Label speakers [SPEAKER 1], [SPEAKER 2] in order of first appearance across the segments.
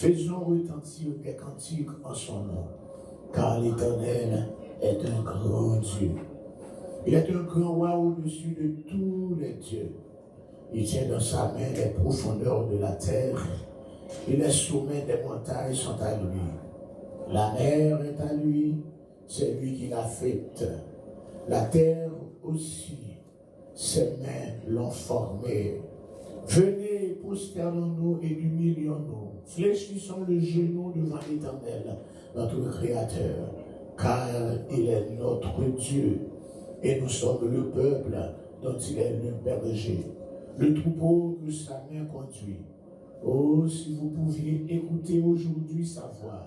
[SPEAKER 1] Faisons retentir des cantiques en son nom, car l'Éternel est un grand Dieu. Il est un grand roi au-dessus de tous les dieux. Il tient dans sa main les profondeurs de la terre et les sommets des montagnes sont à lui. La mer est à lui, c'est lui qui l'a faite. La terre aussi, ses mains l'ont formée. Venez, prosternons-nous et humilions-nous. Fléchissons le genou devant l'Éternel, notre Créateur, car il est notre Dieu et nous sommes le peuple dont il est le berger, le troupeau que sa main conduit. Oh, si vous pouviez écouter aujourd'hui sa voix,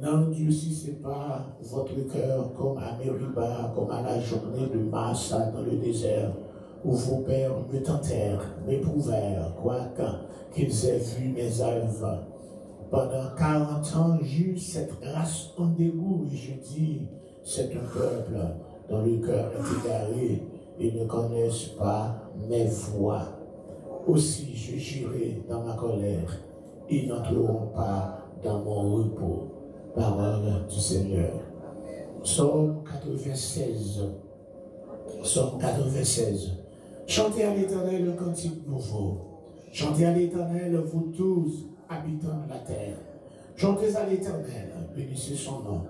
[SPEAKER 1] n'endurcissez pas votre cœur comme à Meriba, comme à la journée de Massa dans le désert, où vos pères me tentèrent, m'éprouvèrent, quoique qu'ils aient vu mes œuvres. Pendant quarante ans, j'eus cette race en dégoût, et je dis, c'est un peuple dont le cœur est égaré, ils ne connaissent pas mes voix. Aussi je jurai dans ma colère, ils n'entreront pas dans mon repos. Parole du Seigneur. Psaume 96. Psaume 96. Chantez à l'Éternel un cantique nouveau. Chantez à l'Éternel, vous tous, habitants de la terre. Chantez à l'Éternel, bénissez son nom.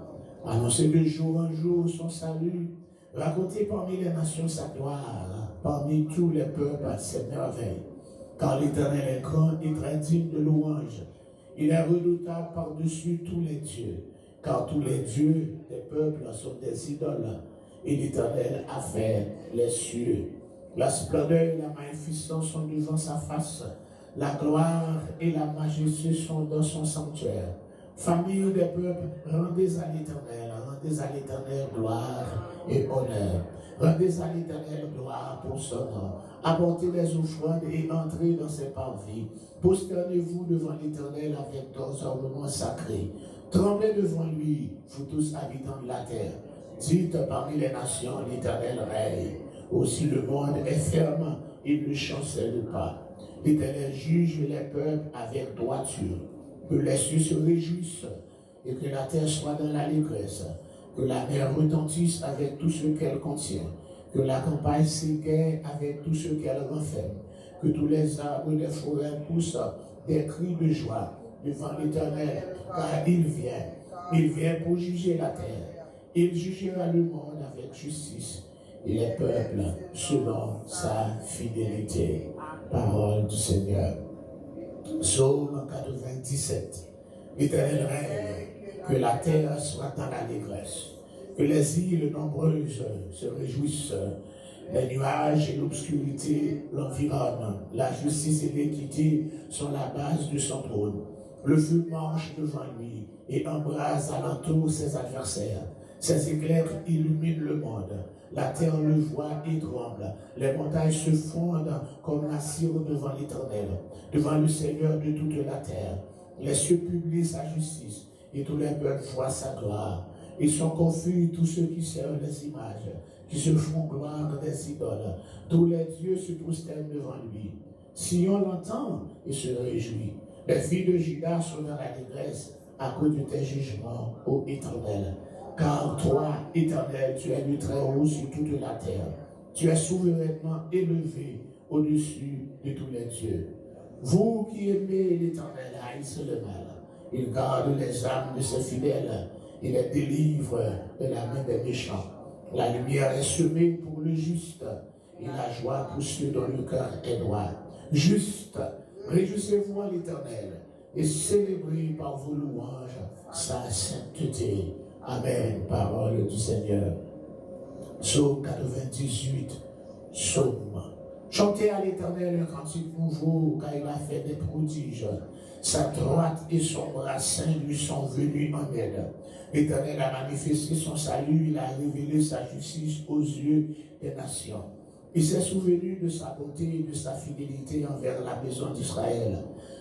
[SPEAKER 1] Annoncez de jour en jour son salut. Racontez parmi les nations sa gloire, parmi tous les peuples ses merveilles. Car l'Éternel est grand et très digne de louange. Il est redoutable par-dessus tous les dieux, car tous les dieux des peuples sont des idoles, et l'Éternel a fait les cieux. La splendeur et la magnificence sont devant sa face, la gloire et la majesté sont dans son sanctuaire. Famille des peuples, rendez à l'Éternel, rendez à l'Éternel gloire et honneur. Rendez à l'Éternel gloire pour son nom. Apportez les offrandes et entrez dans ses parvis. Posternez-vous devant l'Éternel avec deux ornements sacrés. Tremblez devant lui, vous tous habitants de la terre. Dites parmi les nations, l'Éternel règne. Aussi le monde est ferme, il ne chancelle pas. L'Éternel juge les peuples avec droiture. Que les cieux se réjouissent et que la terre soit dans l'allégresse. Que la mer retentisse avec tout ce qu'elle contient. Que la campagne s'égaye avec tout ce qu'elle renferme. Que tous les arbres des forêts poussent des cris de joie devant l'Éternel, car il vient. Il vient pour juger la terre. Il jugera le monde avec justice les peuples selon sa fidélité. Parole du Seigneur. Psaume 97. L'Éternel règne, que la terre soit dans l'allégresse, que les îles nombreuses se réjouissent, les nuages et l'obscurité l'environnent, la justice et l'équité sont la base de son trône. Le feu marche devant lui et embrase alentour ses adversaires. Ses éclairs illuminent le monde. La terre le voit et tremble. Les montagnes se fondent comme la cire devant l'Éternel, devant le Seigneur de toute la terre. Les cieux publient sa justice et tous les peuples voient sa gloire. Ils sont confus tous ceux qui servent les images, qui se font gloire des idoles. Tous les dieux se prosternent devant lui. Si on l'entend, il se réjouit. Les filles de Judas sont dans la détresse à cause de tes jugements, ô Éternel. Car toi, Éternel, tu es le très haut sur toute la terre. Tu es souverainement élevé au-dessus de tous les dieux. Vous qui aimez l'Éternel, haïssez le mal. Il garde les âmes de ses fidèles. Il les délivre de la main des méchants. La lumière est semée pour le juste et la joie pour ceux dont le cœur est droit. Juste, réjouissez-vous en l'Éternel et célébrez par vos louanges sa sainteté. Amen. Parole du Seigneur. Psaume 98. Psaume. Chantez à l'Éternel un cantique nouveau, car il a fait des prodiges. Sa droite et son bras saint lui sont venus en aide. L'Éternel a manifesté son salut, il a révélé sa justice aux yeux des nations. Il s'est souvenu de sa bonté et de sa fidélité envers la maison d'Israël.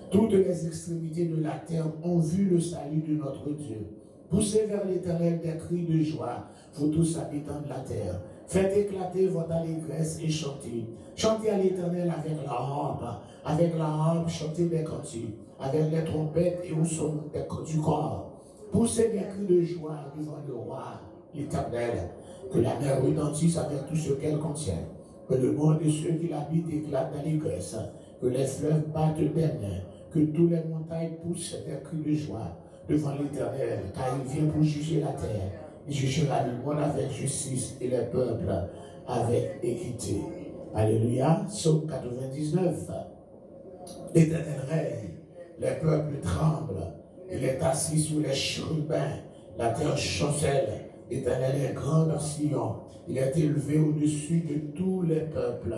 [SPEAKER 1] Toutes les extrémités de la terre ont vu le salut de notre Dieu. Poussez vers l'Éternel des cris de joie, vous tous habitants de la terre. Faites éclater votre allégresse et chantez. Chantez à l'Éternel avec la harpe. Avec la harpe, chantez des cantiques. avec les trompettes et au son du corps. Poussez des cris de joie devant le roi, l'éternel. Que la mer retentisse avec tout ce qu'elle contient. Que le monde et ceux qui l'habitent éclatent d'allégresse. Que les fleuves battent des mains. Que toutes les montagnes poussent des cris de joie devant l'éternel, car il vient pour juger la terre. Il jugera le monde avec justice et les peuples avec équité. Alléluia. Psaume 99. L'éternel règne, les peuples tremblent. Il est assis sur les chérubins, la terre chancelle. L'éternel est grand en Sion. Il est élevé au-dessus de tous les peuples.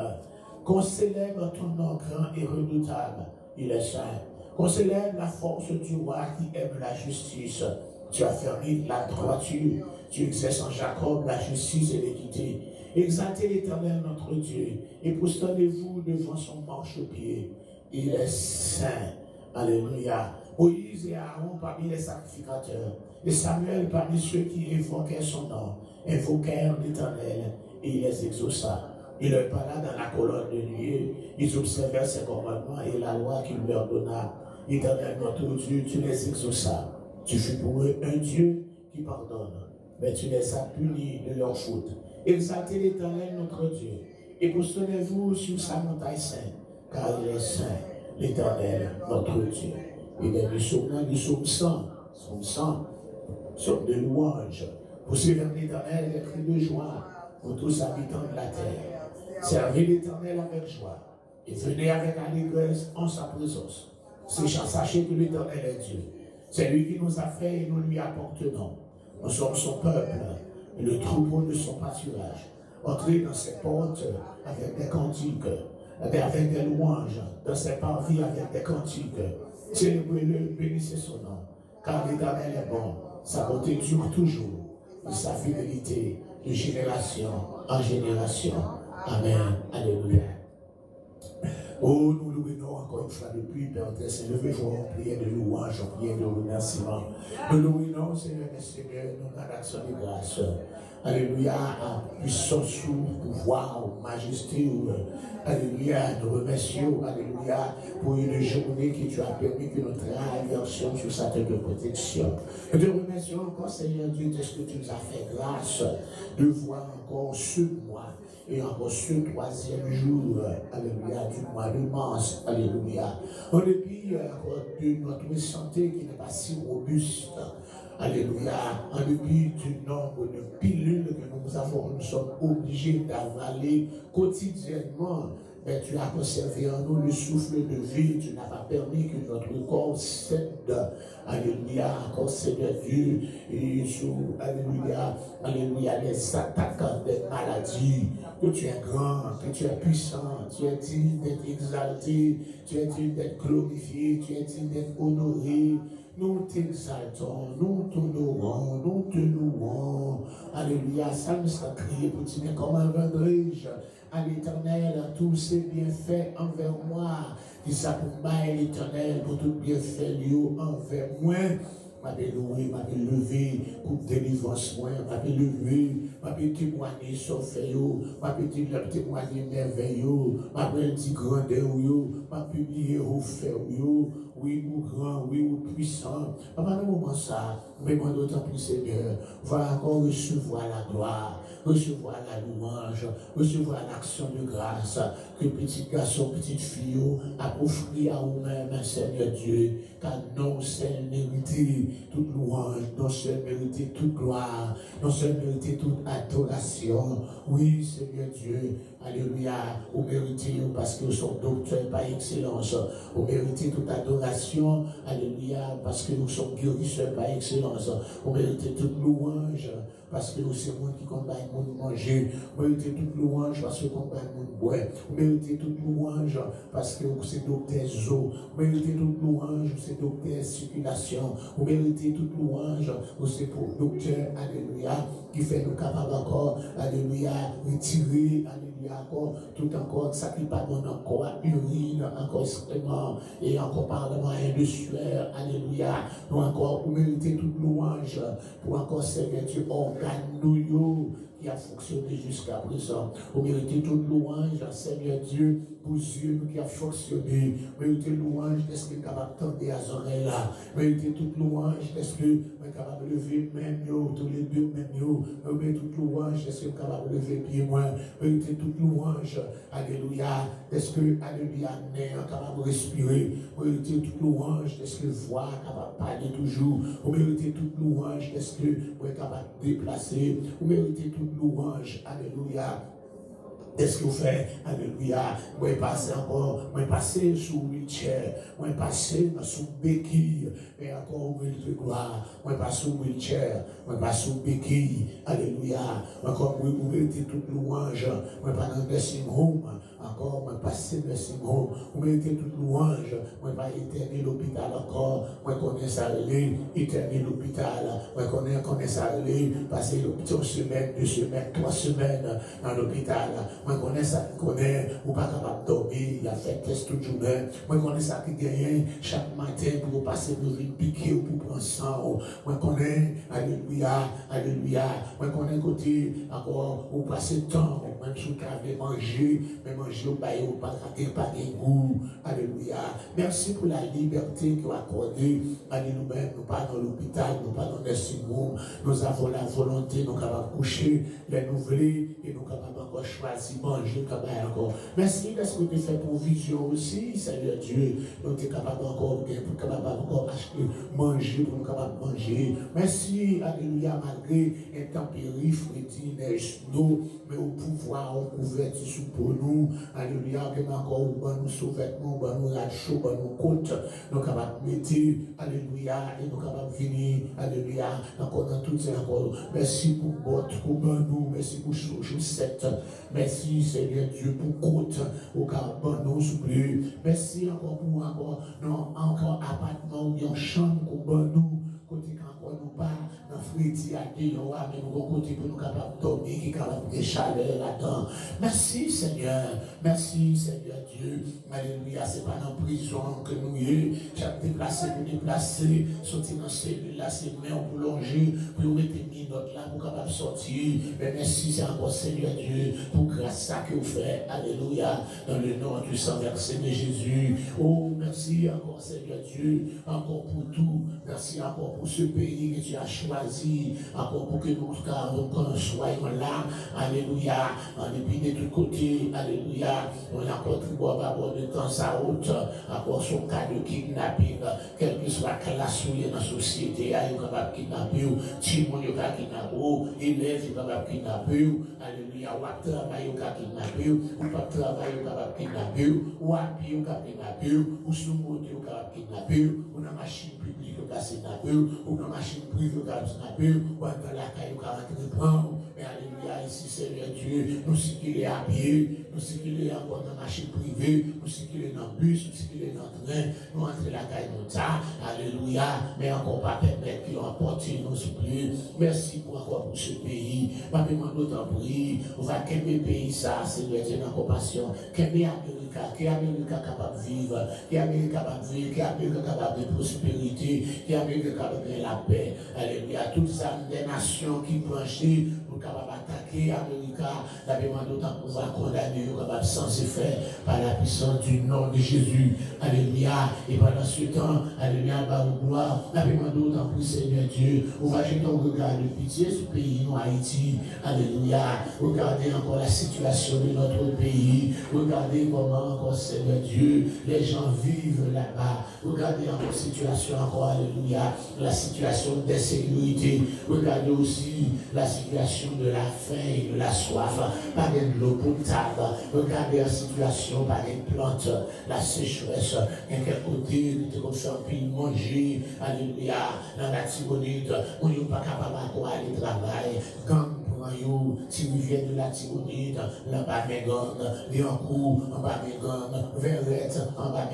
[SPEAKER 1] Qu'on célèbre ton nom grand et redoutable. Il est saint. Célèbre la force du roi qui aime la justice. Tu as fermé la droiture. Tu exerces en Jacob la justice et l'équité. Exaltez l'éternel notre Dieu et prosternez-vous devant son marchepied. Il est saint. Alléluia. Moïse et Aaron parmi les sacrificateurs. Et Samuel parmi ceux qui évoquaient son nom. Invoquèrent l'éternel et il les exauça. Il leur parla dans la colonne de nuit. Ils observèrent ses commandements et la loi qu'il leur donna. Éternel notre Dieu, tu les exauças. Tu fus pour eux un Dieu qui pardonne. Mais tu les as punis de leur faute. Exaltez l'éternel notre Dieu. Et postonnez-vous sur sa montagne sainte, car il est saint, l'éternel notre Dieu. Il est du psaume du psaume 100, psaume 100, psaume de louange. Pour servir l'éternel, les cris de joie pour tous habitants de la terre. Servez l'éternel avec joie et venez avec allégresse en sa présence. Sachez que l'éternel est Dieu. C'est lui qui nous a fait et nous lui apportons. Nous sommes son peuple et le troupeau de son pâturage. Entrez dans ses portes avec des cantiques, avec des louanges, dans ses parvis avec des cantiques. Célébrez-le, bénissez son nom, car l'éternel est bon, sa beauté dure toujours, et sa fidélité de génération en génération. Amen. Alléluia. Oh, nous louons encore une fois depuis, Père Saint, levez-vous en prière de louange, en prière de remerciement. Nous louons, Seigneur et Seigneur, nous avons l'action de grâce. Alléluia, puissance ou pouvoir, ou majesté, Alléluia, nous remercions, Alléluia, pour une journée que tu as permis que nous traversions sur sa tête de protection. Nous te remercions encore, Seigneur Dieu, de ce que tu nous as fait grâce de voir encore ce mois et encore ce troisième jour, alléluia, du mois de mars, alléluia. En dépit de notre santé qui n'est pas si robuste, alléluia, en dépit du nombre de pilules que nous avons, nous sommes obligés d'avaler quotidiennement mais tu as conservé en nous le souffle de vie, tu n'as pas permis que notre corps cède, alléluia, encore Seigneur Dieu, et alléluia, alléluia, les attaques des maladies, que tu es grand, que tu es puissant, tu es digne d'être exalté, tu es digne d'être glorifié, tu es digne d'être honoré, nous t'exaltons, nous t'honorons, nous te louons. Alléluia, ça nous a crié pour dire, mais comment vendrai-je à l'éternel tous ses bienfaits envers moi. Pour moi, l'éternel, pour tout bienfait envers moi. M'a loué, m'a levé pour délivrance moi, m'a levé, m'a témoigner son fait m'a témoigner merveille m'a dit grandeur m'a publié au fait oui ou grand, oui ou puissant. Papa, nous moment ça, mais moi d'autant plus Seigneur, va encore recevoir la gloire, recevoir la louange, recevoir l'action de grâce que petit garçon, petite fille a offert à vous-même, Seigneur Dieu, car non seul mérité toute louange, non seul mérité toute gloire, non seul mérité toute adoration. Oui, Seigneur Dieu, Alléluia, vous méritez parce que vous sont docteurs par excellence, vous méritez toute adoration, Alléluia, parce que nous sommes guérisseurs par excellence, vous méritez toute louange, parce que c'est moi qui combat mon manger. Vous méritez toute louange parce que combat mon boire. Vous méritez toute louange parce que c'est docteur eaux. Vous méritez toute louange, c'est docteur circulation. Vous méritez toute louange, c'est pour docteur, alléluia, qui fait nous capables encore, alléluia, retirer, alléluia, encore, tout encore, pardonne encore, urine, encore excrément, et encore parlement industriel, alléluia, nous encore, vous méritez toute louange, pour encore servir Dieu, organe nous, qui a fonctionné jusqu'à présent. Vous méritez toute louange, Seigneur Dieu, pour Dieu qui a fonctionné. Méritez louange, est-ce que capable de à oreilles là. Méritez toute louange, est-ce que vous capable de lever même tous les deux même yo. Méritez toute louange, est-ce que vous capable de lever pied moi. Méritez toute louange, alléluia. Est-ce que, alléluia, n'est capable de respirer. Méritez toute louange, est-ce que voix capable de parler toujours. Vous méritez toute louange, est-ce que vous êtes capable de déplacer. Vous méritez toute louange, alléluia. Est-ce que vous faites, alléluia, moi passer encore, moi passer sous wheelchair, moi passer sous béquille, mais encore de gloire, moi passer sous wheelchair, moi passer sous béquille, alléluia, moi vous méritez toute louange, moi pas dans le dressing room, encore, moi passer le nursing home, vous méritez toute louange, moi pas éterner l'hôpital encore, moi connais ça aller, éterner l'hôpital, moi connais, connais ça aller, passer une semaine, deux semaines, trois semaines dans l'hôpital, moi connais ça qui connaît, ou pas capable de dormir, il a fait test toute journée. Moi connais ça qui gagne chaque matin pour passer pour une piquer ou pour prendre sang. Moi connais, alléluia, alléluia. Moi connais côté encore, ou passer temps, même si vous avez mangé, mais manger Alléluia. Merci pour la liberté que. Allez nous-mêmes, nous pas dans l'hôpital, nous pas dans nursing Nous avons la volonté, nous capables coucher, les nouvelles, et nous capables encore choisir manger encore. Merci parce que tu fais provision aussi, Seigneur Dieu. Nous sommes capables encore, pour capable encore acheter, manger, pour nous capables manger. Merci, Alléluia, malgré intempéries, frédine, neige, nous, mais au pouvoir, on couverture pour nous. Alléluia, que encore, on va nous sous-vêtements, on va nous chaud, on va nous côtes, nous capables de mettre, Alléluia, et nous capables de venir, Alléluia, encore dans tout ça encore. Merci pour votre, pour nous, merci pour chaussette, merci Seigneur Dieu, pour côte, au cas nous plus. Merci encore pour encore, non, encore appartement ou bien chambre pour nous, côté quand nous pas nous nous. Merci Seigneur, merci Seigneur Dieu. Alléluia, c'est pas dans la prison que nous y chaque déplacé pour déplacer, sortir dans cellule là, c'est main pour longer, pour mettre une note là, pour capable sortir. Mais merci, encore Seigneur Dieu, pour grâce à que vous faites. Alléluia, dans le nom du sang versé de Jésus. Oh, merci encore Seigneur Dieu, encore pour tout. Merci encore pour ce pays que tu as choisi, encore pour que nous soyons là. Alléluia, dépit de tous côtés. Alléluia, on a encore tout de temps sa route, encore son cas de kidnapping, quelle que soit la classe dans la société, il a capable de kidnapper, il y a capable de kidnapper, alléluia, ou à travail, a kidnapper, ou pas travail, a capable de kidnapper, ou à pied, il y a kidnapper, ou a kidnapper, ou dans machine publique, il y a kidnapper, ou machine privée, a kidnapper, ou dans la caille, a prendre, mais alléluia, ici, Seigneur Dieu, nous circuler à pied, nous circuler encore dans machine privée, nous circuler dans le bus, nous circuler dans le train, nous entrer la caille de ça, alléluia, mais encore pas permettre qu'ils emportent nos plus. Merci pour encore pour ce pays. Pas demander d'autant prix. On va qu'aimer pays ça, Seigneur Dieu, dans compassion. Qu'aimer Amérique, qui Amérique capable de vivre, qui Amérique capable de vivre, qui Amérique capable de prospérité, qui Amérique capable de la paix. Alléluia. Toutes des nations qui penchent pour capable d'attaquer l'Amérique, la demande d'autant pouvoir condamner, capable sans effet par la puissance du nom de Jésus. Alléluia. Et pendant ce temps, Alléluia, par gloire, la demande d'autant pour Seigneur Dieu. On va jeter un regard de pitié le pays, nous, Haïti. Alléluia. Regardez encore la situation de notre pays. Regardez comment encore, Seigneur Dieu, les gens vivent là-bas. Regardez encore la situation encore, Alléluia, la situation d'insécurité. Regardez aussi la situation de la faim et de la soif, pas de l'eau potable. Regardez la situation, pas des plantes, la sécheresse, rien qu'à côté, nous comme ça, puis manger, alléluia, dans la timonite, où ils n'est pas capable de travailler, Si vous venez de la Tibonite, là bas Mégang, Liancourt, en bas Mégang, Verrette, en bas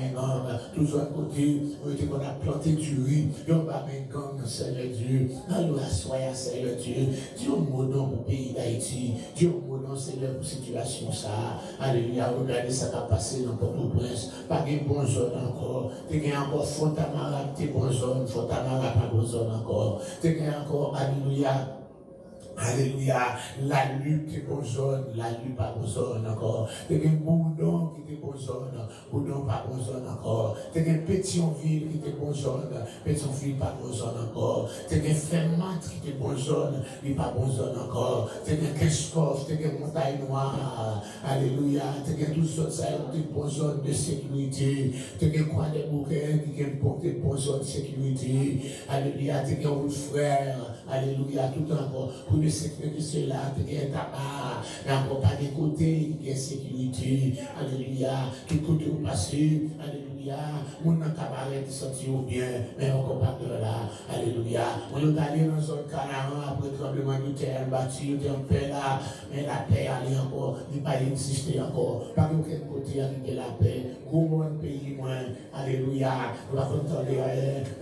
[SPEAKER 1] tous autres côtés, qu'on a planté du riz, en bas Mégang, Seigneur Dieu, alléluia, soyez Seigneur Dieu, Dieu mot dans le pays d'Haïti, Dieu mot dans Seigneur pour situation ça, alléluia, regardez ça qui a passé dans Port-au-Prince, pas de bonne zone encore, tu as encore Fontamara, tu bonne zone, Fontamara, pas bonne zone encore, tu as encore, alléluia, Alléluia. La lutte est zone, la lutte pas zone encore. T'es un boudon qui t'est zone, boudon pas zone encore. T'es un ville qui t'est zone, ville pas zone encore. T'es un fermat qui t'est zone, il pas zone encore. T'es un Kescoff, t'es un montagne noire. Alléluia. T'es un tout ça, ça t'es zone de sécurité. T'es un coin de bouquet qui pour zone de sécurité. Alléluia. T'es un frère. Alléluia. Tout encore. Pour secret de cela, tu es tabac, encore pas d'écouter, qui est sécurité, alléluia, qui côté au passé, alléluia, mon cabaret qui sentit bien, mais encore pas de là, alléluia, on est allé dans zone Canaan après le tremblement de terre, on en paix là, mais la paix allait encore, il pas exister encore, pas aucun côté avec la paix, gros moins pays moins, alléluia, on va entendre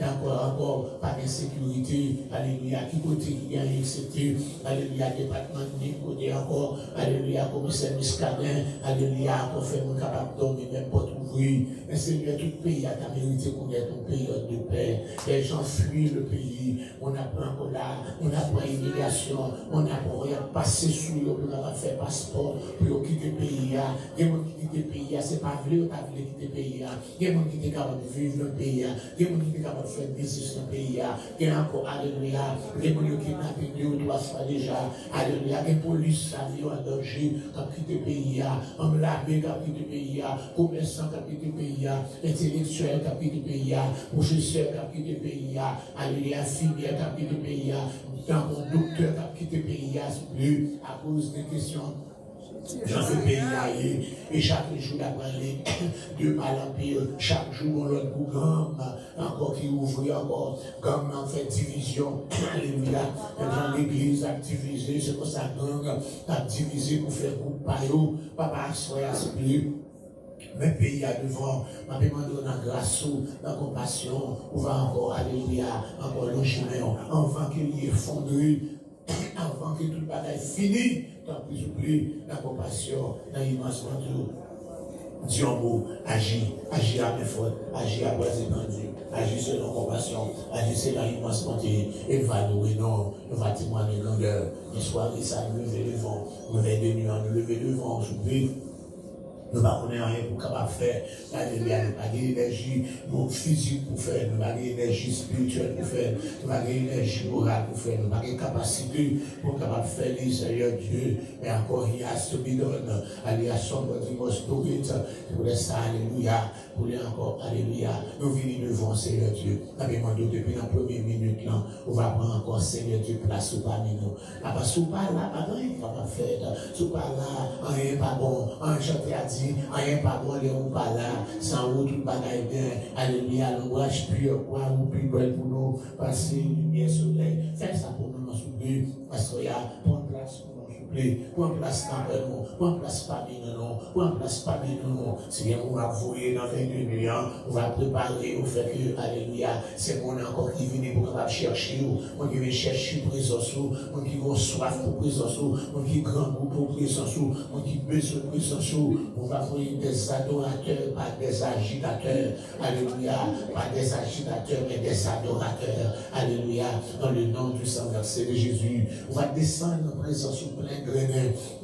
[SPEAKER 1] encore, encore, pas d'insécurité, alléluia, qui côté qui a accepté, Alléluia, département de côté encore. Alléluia, commissaire Miscadin. Alléluia, pour faire mon capable de dormir, même pas ouvrir. Mais Seigneur, tout le pays a ta mérité qu'on ait ton période de paix. Les gens fuient le pays. On apprend là, on apprend immigration, on apprend rien passer sous le pour faire passeport, pour quitter le pays. Il y a des gens qui quittent le pays, c'est pas vrai, on a voulu quitter le pays. Il y a des gens qui sont capables de vivre dans le pays. Il y a des gens qui sont capables de faire business dans le pays. Il y a encore, alléluia, des gens qui kidnappent deux ou trois fois déjà. Alléluia, des police, avions en danger, qui quitté le pays. Hommes l'armée qui quitté le pays. Commerçants qui quitté le pays. Intellectuels qui ont quitté le pays. Professeurs qui ont quitté le pays. Alléluia, infirmières qui ont quitté le pays. Dans mon docteur qui a quitté le pays, plus à cause des questions J'en fais pays et chaque jour d'après de mal en pire, chaque jour on l'autre gomme, encore qui ouvre encore, comme en fait division, alléluia, dans l'église a divisé, c'est pour ça gang a divisé pour faire groupe par papa, soyez plus mais pays à devant, m'a demandé dans grâce, dans compassion, on va encore, alléluia, encore le chemin, avant qu'il y ait fondé, avant que tout le bagage finisse, tant plus oublier la compassion, dans l'immensement de Dieu en mot, agis, agis à mes fautes, agis à bras étendus, agis selon compassion, agis selon de évaluer, non, nous va témoigner grandeur, une soirée, ça, lever le vent, lever de nuit, lever le vent, nous ne connaissons rien pour capable faire. Nous n'avons pas d'énergie physique pour faire. Nous n'avons pas d'énergie spirituelle pour faire. Nous n'avons pas d'énergie morale pour faire. Nous n'avons capacité pour capable faire les Seigneur Dieu. Mais encore, il y a ce bidon. Alléluia. Sombre dimanche spirit. Pour ça, Alléluia. Pour encore, Alléluia. Nous venons devant Seigneur Dieu. Nous demandé depuis la première minute là. On va prendre encore Seigneur Dieu place ou parmi nous. Ah, parce que pas là, pas rien va faire. Si pas là, rien pas bon. Un chanté à dire, rien pas bon, les ou pas là. Sans vous, tout bagaille bien. Alléluia. L'ouvrage pur, quoi, ou plus belle pour nous. Passer lumière, soleil. Faites ça pour nous, nous, parce qu'il y a prendre place pour plaît, prends place dans nous, prends place parmi nous, prends place parmi nous. Seigneur, on va vouer dans 22 millions, on va préparer au fait que, alléluia, c'est mon encore qui vient pour va chercher, moi qui vient chercher présence, moi qui a soif pour présence, moi qui grand goût pour présence, moi qui besoin de présence, on va voyer des adorateurs, pas des agitateurs, alléluia, pas des agitateurs, mais des adorateurs, alléluia, dans le nom du sang versé de Jésus. On va descendre en présence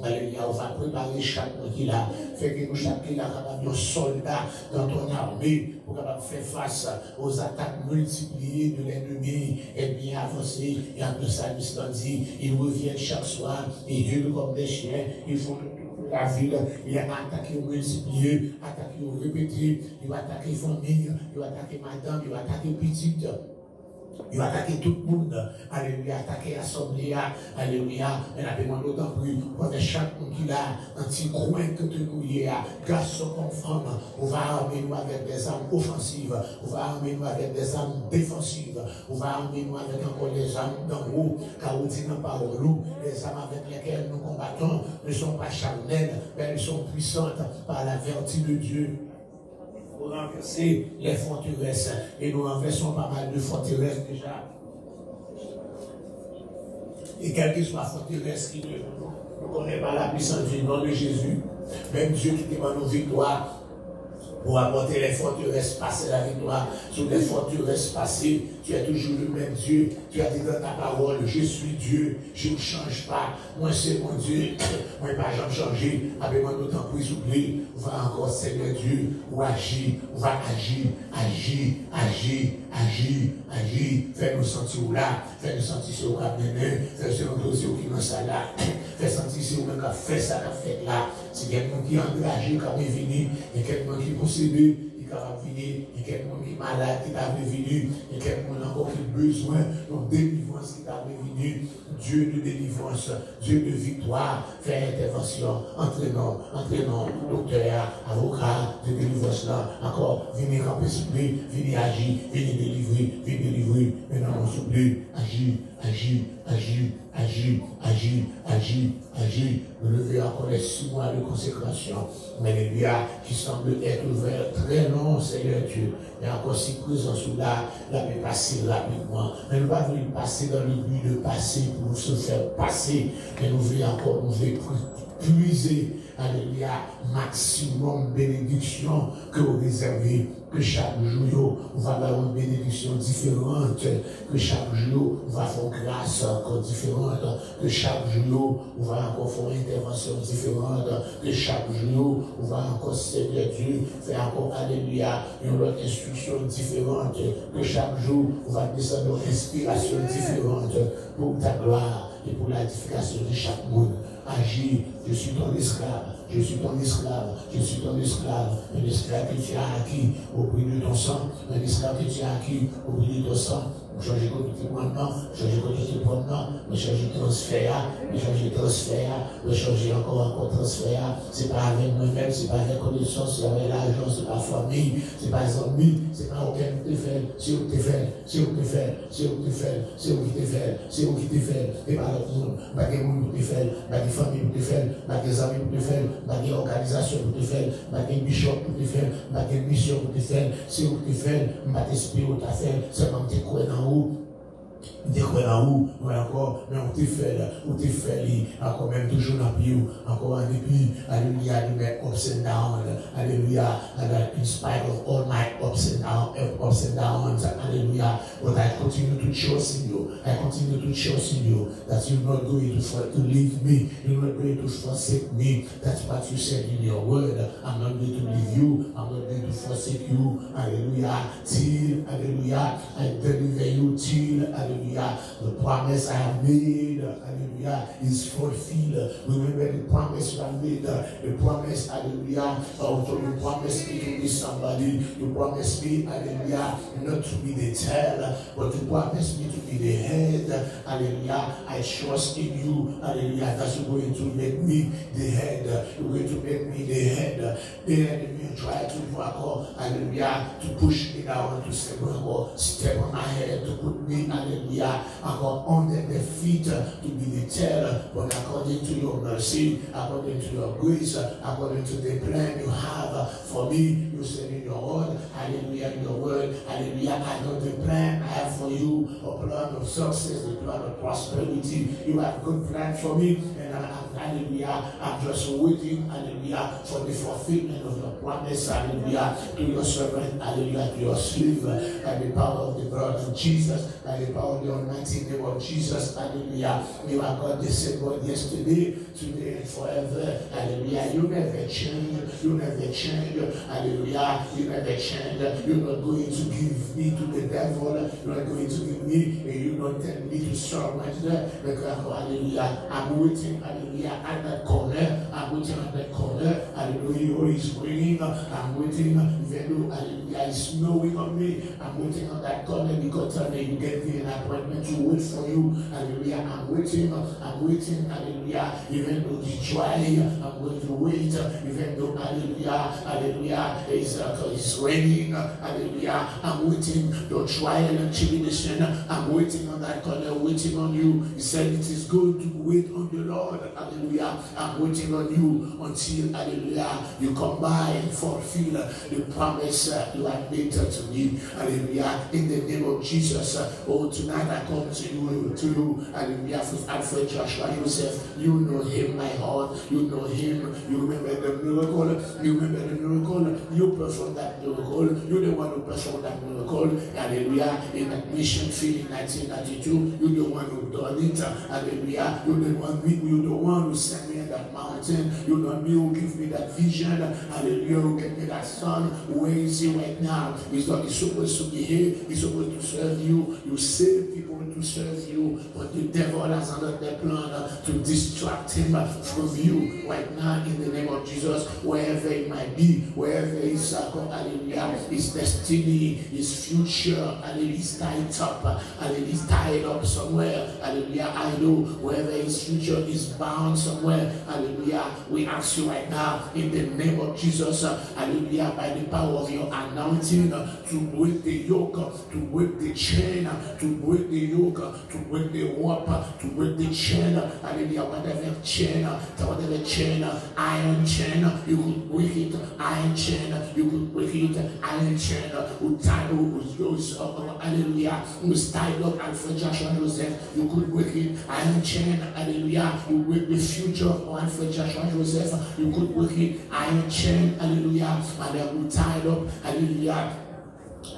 [SPEAKER 1] Alléluia, on va préparer mois qui a fait que nous chaque qui a capable de soldats dans ton armée pour faire face aux attaques multipliées de l'ennemi et bien avancer. Et après ça, nous dit, ils reviennent chaque soir, ils hurlent comme des chiens, ils font la ville, il a attaqué au multiplié, attaqué au répété, il va attaquer famille, il va attaquer madame, il va attaquer petite. Il va attaquer tout le monde. Alléluia. Attaquer l'assemblée. Alléluia. Mais la demande d'autant plus. Pour chaque monde qui a un petit coin que tu nous y Garçon comme femme. On va armer nous avec des armes offensives. On va armer nous avec des armes défensives. On va armer nous avec encore des armes d'en haut. Car on dit parole nous, les armes avec lesquelles nous combattons ne sont pas charnelles, mais elles sont puissantes par la vertu de Dieu renverser les forteresses. Et nous renversons pas mal de forteresses déjà. Et quelle que soit la forteresse qui ne connaît pas la puissance du nom de Jésus, même Dieu qui demande nos victoires, pour apporter les forteresses passées la victoire sur les forteresses passées. Tu es toujours le même Dieu. Tu as dit dans ta parole, je suis Dieu, je ne change pas. Moi, c'est mon Dieu. Moi, pas jamais changer. Avec moi, d'autant plus oublier. Va encore, Seigneur Dieu, ou agir, va agir, agir, agir, agir, agir. Fais-nous sentir là. Fais-nous sentir sur le cabinet. Fais-nous sentir qui dans ça là. Fais sentir sur le fait ça, fait là. C'est quelqu'un qui est engagé, qui est venu, et quelqu'un qui est possédé, qui est venu, et quelqu'un qui est malade, qui est venu, et quelqu'un encore qui a besoin de délivrance qui est venu. Dieu de délivrance, Dieu de victoire, fais intervention, entraînant, entraînant, docteur, avocat de délivrance là, encore, venez camper esprit, venez agir, venez délivrer, venez délivrer, maintenant on s'oublie, agir, agir, agir, agir, agir, agir, agir, lever encore les six mois de consécration. Mais y a qui semble être ouvert très long, Seigneur Dieu. A encore six présence là, la peut passer rapidement. Mais nous ne pas venir passer dans le but de passer pour se faire passer. Mais nous voulons encore, nous puiser, alléluia, maximum bénédiction que vous réservez que chaque jour, on va avoir une bénédiction différente, que chaque jour, on va faire grâce encore différente, que chaque jour, on va encore faire une intervention différente, que chaque jour, on va encore, Seigneur Dieu, faire encore, alléluia, une autre instruction différente, que chaque jour, on va descendre une inspiration différente pour ta gloire et pour l'édification de chaque monde. Agis, je suis ton esclave. Je suis ton esclave, je suis ton esclave, un esclave que tu as acquis au prix de ton sang, un esclave que tu as acquis au prix de ton sang, changer côté commandement, changer côté commandement, mais changer transfert, Ou chanje transfer, ou chanje ankon ankon transfer, se pa avèk mwen mèm, se pa avèk konisyon, se avèk l'ajon, se pa fami, se pa zanmi, se pa okèm te fèl, se ou te fèl, se ou te fèl, se ou te fèl, se ou te fèl, se ou te fèl, e pa lòk moun, bagè moun pou te fèl, bagè fami pou te fèl, bagè zanmi pou te fèl, bagè organizasyon pou te fèl, bagè bishop pou te fèl, bagè misyon pou te fèl, se ou te fèl, bagè spirit pou te fèl, se man te kwen an ou, en dépit, alléluia, you may ups and downs, in spite of all my ups and downs, ups and downs, but I continue to trust in you, I continue to trust in you, that you're not going to, to leave me, you're not going to forsake me, that's what you said in your word, I'm not going to leave you, I'm not going to forsake you, hallelujah, till, hallelujah, I deliver you till, Hallelujah. The promise I have made, hallelujah, is fulfilled. Remember the promise you have made, the promise, hallelujah, also you promised me to be somebody. You promised me, hallelujah, not to be the tail, but you promised me to be the head. Hallelujah. I trust in you, hallelujah, that you're going to make me the head. You're going to make me the head. The enemy try to work, hallelujah, to push me down, to step on, step on my head, to put me, hallelujah hallelujah, encore under the feet uh, to be the tail, but according to your mercy, according to your grace, uh, according to the plan you have uh, for me, you said in your word, hallelujah, in your word, hallelujah, I know the plan I have for you, a plan of success, a plan of prosperity. You have good plan for me, and hallelujah, I'm just waiting, hallelujah, for the fulfillment of your promise, hallelujah, to your servant, hallelujah, to your slave, by the power of the blood of Jesus, by the power of the almighty name of Jesus. Hallelujah. You are God the same God yesterday, today, and forever. Hallelujah. You never change. You never change. Hallelujah. You never change. You're not going to give me to the devil. You're not going to give me, and you don't tell me to serve myself. Hallelujah. I'm waiting. Hallelujah. At that corner. I'm waiting that corner. Hallelujah. He's ringing. I'm waiting. Though, hallelujah, he's snowing on me. I'm waiting on that corner because I you get me an appointment to wait for you. Hallelujah. I'm waiting. I'm waiting. Hallelujah. Even though it's dry, I'm going to wait. Even though, hallelujah, hallelujah, it's, uh, it's raining. Hallelujah. I'm waiting. The trial and tribulation. I'm waiting on that corner, waiting on you. He said it is good to wait on the Lord. Hallelujah. I'm waiting on you until, hallelujah, you come by and fulfill the promise uh, you have made to me. Hallelujah. In the name of Jesus. Oh, tonight I come to you, to you, hallelujah, for Alfred Joshua Joseph. You know him, my heart. You know him. You remember the miracle. You remember the miracle. You performed that miracle. You're the one who performed that miracle. Hallelujah. In that mission field in 1992, you're the one who done it. Hallelujah. You're the one, the one who sent me in that mountain. You're the one who give me that vision. Hallelujah. Who gave me that son. Where is he right now? He's not he's supposed to be here. He's supposed to serve you. You save people to serve you. But the devil has another plan to distract him from you right now in the name of Jesus. Wherever it might be, wherever his hallelujah, his destiny, his future, hallelujah, is tied up. Hallelujah, he's tied up somewhere. Hallelujah. I know wherever his future is bound somewhere. Hallelujah. We ask you right now in the name of Jesus. Uh, hallelujah. By the power of your anointing uh, to break the yoke, uh, to break the chain, to break the yoke, to break the rope, to break the chain. Hallelujah. Whatever chain, whatever chain, iron chain, you could break it. Iron chain, you could break it. Iron chain, who's yours, hallelujah, who's tied up Alfred Joshua Joseph, you could break it. Iron chain, hallelujah, you break the future of Alfred Joshua Joseph, you could break it. Iron chain, hallelujah, and they were tied up, hallelujah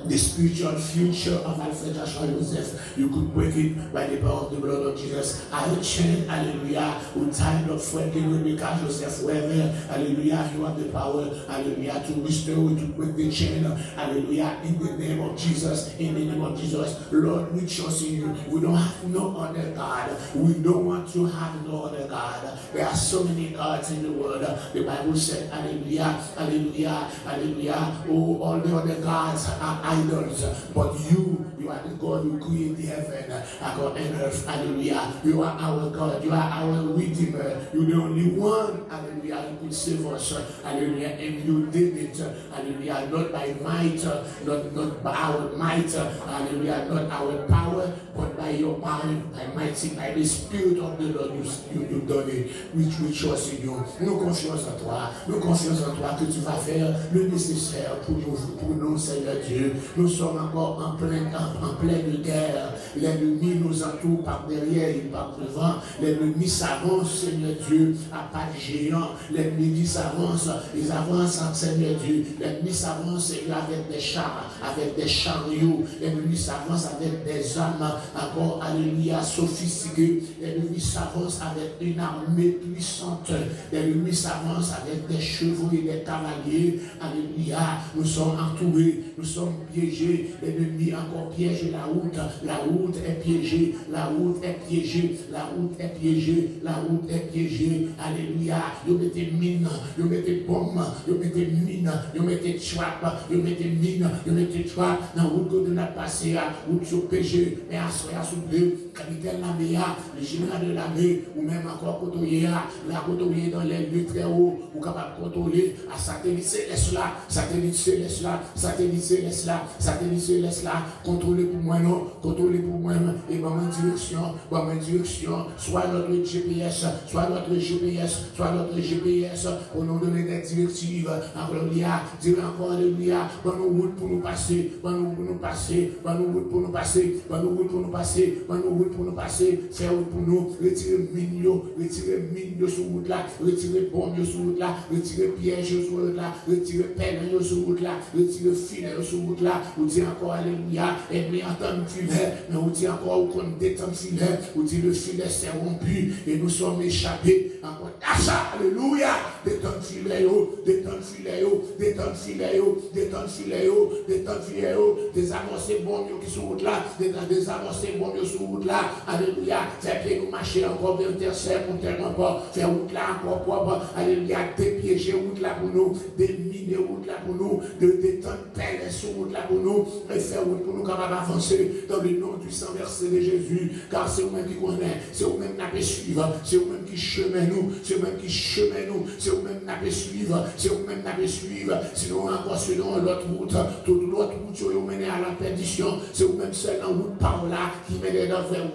[SPEAKER 1] the spiritual future of Alfred Joshua Joseph. You could break it by the power of the blood of Jesus. I chain, hallelujah, who tied up Frankie Rebecca Joseph wherever, hallelujah, you have the power, hallelujah, to restore, to break the chain, hallelujah, in the name of Jesus, in the name of Jesus. Lord, we trust in you. We don't have no other God. We don't want to have no other God. There are so many gods in the world. The Bible said, hallelujah, hallelujah, hallelujah. Oh, all the other gods are idols, but you, you are the God who created heaven and earth. Hallelujah. You are our God. You are our Redeemer. You're the only one, hallelujah, who could save us. Hallelujah. And you did it. Hallelujah. Not by might, not, not by our might, hallelujah, not our power, but by your mind, by mighty, by the Spirit of the Lord, you, you, you done it. Which we trust in you. Nous confiance en toi. Nous confiance en toi que tu vas faire le nécessaire pour nous, pour nous, Seigneur Dieu. Nous sommes encore en, plein, en, en pleine guerre. L'ennemi nous entoure par derrière et par devant. L'ennemi s'avance, Seigneur Dieu, à pas de géant. L'ennemi s'avance, ils avancent en Seigneur Dieu. L'ennemi s'avance, avec des chars, avec des chariots. L'ennemi s'avance avec des armes, encore, alléluia, sophistiquées. L'ennemi s'avance avec une armée puissante. L'ennemi s'avance avec des chevaux et des cavaliers. Alléluia, nous sommes entourés, nous sommes piégés. L'ennemi encore piège la route. La route est piégée, la route est piégée, la route est piégée, la route est piégée. Alléluia. Vous mettez mine, vous mettez bombe, vous mettez mine, vous mettez trap, vous mettez mine, vous mettez trap. Dans la route que avons passé, route sur péché, mais à à souple, capitaine Lamea, le général de l'armée, ou même encore côtoyer, la côtoyer dans les lieux très hauts, ou capable de contrôler à satellite céleste là, satellite céleste là, satellite céleste là, satellite céleste là, contrôler pour moi non, contrôler pour moi et dans ma direction, dans ma direction, soit notre GPS, soit notre GPS, soit notre GPS, pour nous donner des directives, alléluia, dire encore alléluia, pour nous route pour nous passer, pour nous pour nous passer, pour nous route pour nous passer, pour nous route pour nous passer, pour nous pour nous passer, faire pour nous, retirer mine, retirer mine sur route là, retirer bombe sur route là, retirer piège sur route là, retirer peine sur route là, retirer filet sur route là, vous dire encore alléluia, et bien entendre filet, mais vous dit encore qu'on détend filet, vous dit le filet s'est rompu et nous sommes échappés. Encore, achat, alléluia, détend filet, détend filet, détend filet, détend filet, détend filet, des avancées bombes qui sont route là, des, avancées bombes sur route là, alléluia, c'est que nous marcher encore vers terre, pour tellement pas, faire route là encore propre, alléluia, dépiéger route là pour nous, déminer route là pour nous, de détendre pelle sur route là pour nous, et faire route pour nous capables d'avancer dans le nom du sang versé de Jésus, car c'est vous-même qui connaît, c'est vous-même qui suivre, c'est vous-même qui chemin nous, c'est vous-même qui chemin nous, c'est vous-même qui suivre, c'est vous-même qui suivre, sinon encore selon l'autre route, toute l'autre route vous menez à la perdition, c'est vous-même seul en route par là, qui mène dans vers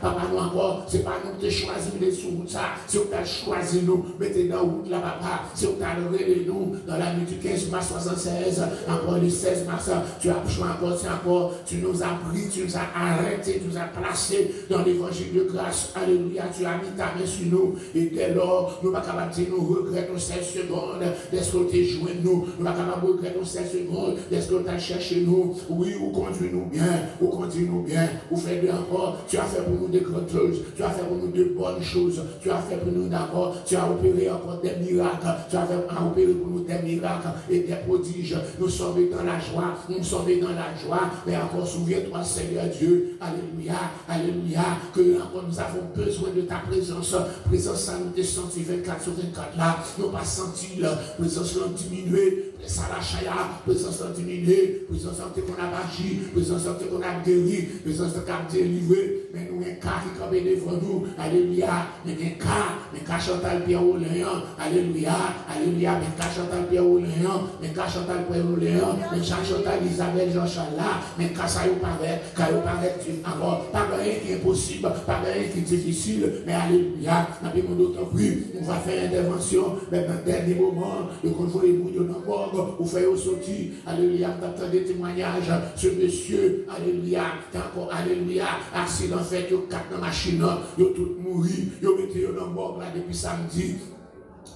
[SPEAKER 1] papa nous encore, c'est pas nous qui avons choisi de sur route ça, c'est vous avez choisi nous, mettez dans route là papa, c'est vous qui avez nous dans la nuit du 15 mars 76, encore le 16 mars, tu as choisi encore, tu tu nous as pris, tu nous as arrêté tu nous as placés dans l'évangile de grâce. Alléluia, tu as mis ta main sur nous. Et dès lors, nous ne sommes pas capables de nous regretter 16 secondes. Est-ce que tu joué nous? Nous ne sommes pas capables de regretter 16 secondes. Est-ce que tu as cherché nous? Oui, ou conduis-nous bien, ou conduis-nous bien, ou fais bien encore. Tu as fait pour nous des grandes choses. Tu as fait pour nous de bonnes choses. Tu as fait pour nous d'accord. Tu as opéré encore des miracles. Tu as fait opéré pour nous des miracles et des prodiges. Nous sommes dans la joie. Nous sommes dans la joie. Mais encore souviens-toi, Seigneur Dieu. Alléluia. Alléluia. Que encore nous avons besoin de ta présence. Présence, ça nous senti 24 sur 24 là. Nous pas senti la présence diminuer. Ça la chaya. Présence diminuer. Présence qu'on a agi. Présence qu'on a guéri. Présence qu'on a délivré. Mais nous, un cas qui est devant nous. Alléluia. Mais un cas. Mais cas Chantal Pierre Oléan. Alléluia. Alléluia. Mais cas Chantal Pierre Oléan. Mais cas Chantal Pierre Oléan. Mais Chantal Isabelle Jean-Charles là. Mais cas ça y paraît. Car il paraît encore. Pas rien qui est possible. Pas rien qui est difficile. Mais Alléluia. Nous d'autant plus. On va faire intervention. Mais dans le dernier moment. Voit les bouilles dans le mort. Ou faire au sorti. Alléluia. T'entends des témoignages. Ce monsieur. Alléluia. Encore. Alléluia. Accident fait. Yo quatre dans la machine. Yo tout mouru. Mettez dans le mort là depuis samedi.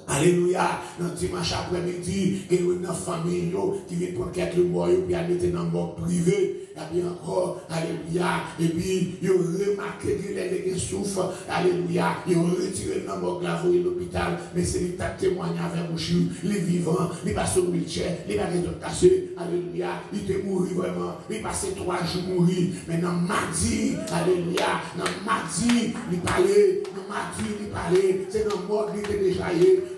[SPEAKER 1] Alléluia. Dans dimanche après-midi, il y a une famille qui vient prendre quelques mois et puis aller dans le mort privé. Et bien encore, Alléluia. Et puis, ils ont remarqué qu'il les souffre. Alléluia. Ils ont retiré le mort là, l'hôpital. Mais c'est l'état de témoignage avec vous, les vivants, les passent au wheelchair, les barres cassés. Alléluia. Il était mort vraiment. Il passait trois jours mourir. Mais dans mardi, Alléluia. Dans mardi, il parlait. Dans mardi, il parlait. C'est dans mort qu'il était déjà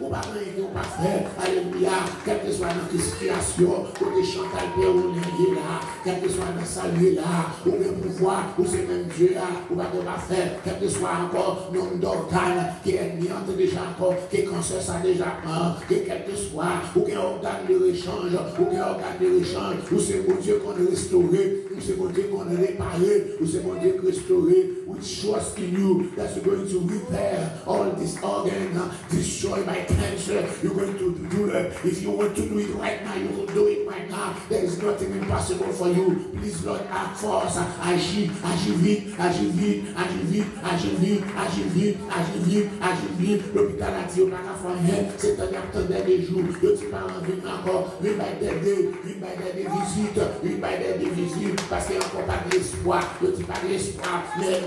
[SPEAKER 1] ou pas rien ou pas faire. Alléluia. Quelle que soit notre situation, des Chantal Père ou là, quel que soit notre salut là, ou même pouvoir, ou c'est même Dieu là, ou pas pas faire, quel que soit encore nombre d'organes qui est niante déjà encore, qui est cancer ça déjà pas, que quel que soit, ou qu'un organe de rechange, ou qu'un organe de rechange, ou c'est mon Dieu qu'on a restauré, ou c'est mon Dieu qu'on a réparé, ou c'est mon Dieu restauré, we trust in you that you're going to repair all this organ, uh, destroy my cancer. You're going to do that. If you want to do it right now, you will do it right now. There is nothing impossible for you. Please, Lord, act for us. Agis vite, agis vite, agis vite, agis vite, agis vite, agis vite, agis vite. L'hôpital a dit, on n'a pas rien. C'est un attendait des jours. Je ne suis pas en vie encore. Une baille d'aider, une baille des visites, une baille des visites. Parce qu'il n'y a encore pas d'espoir. Je ne dis pas d'espoir.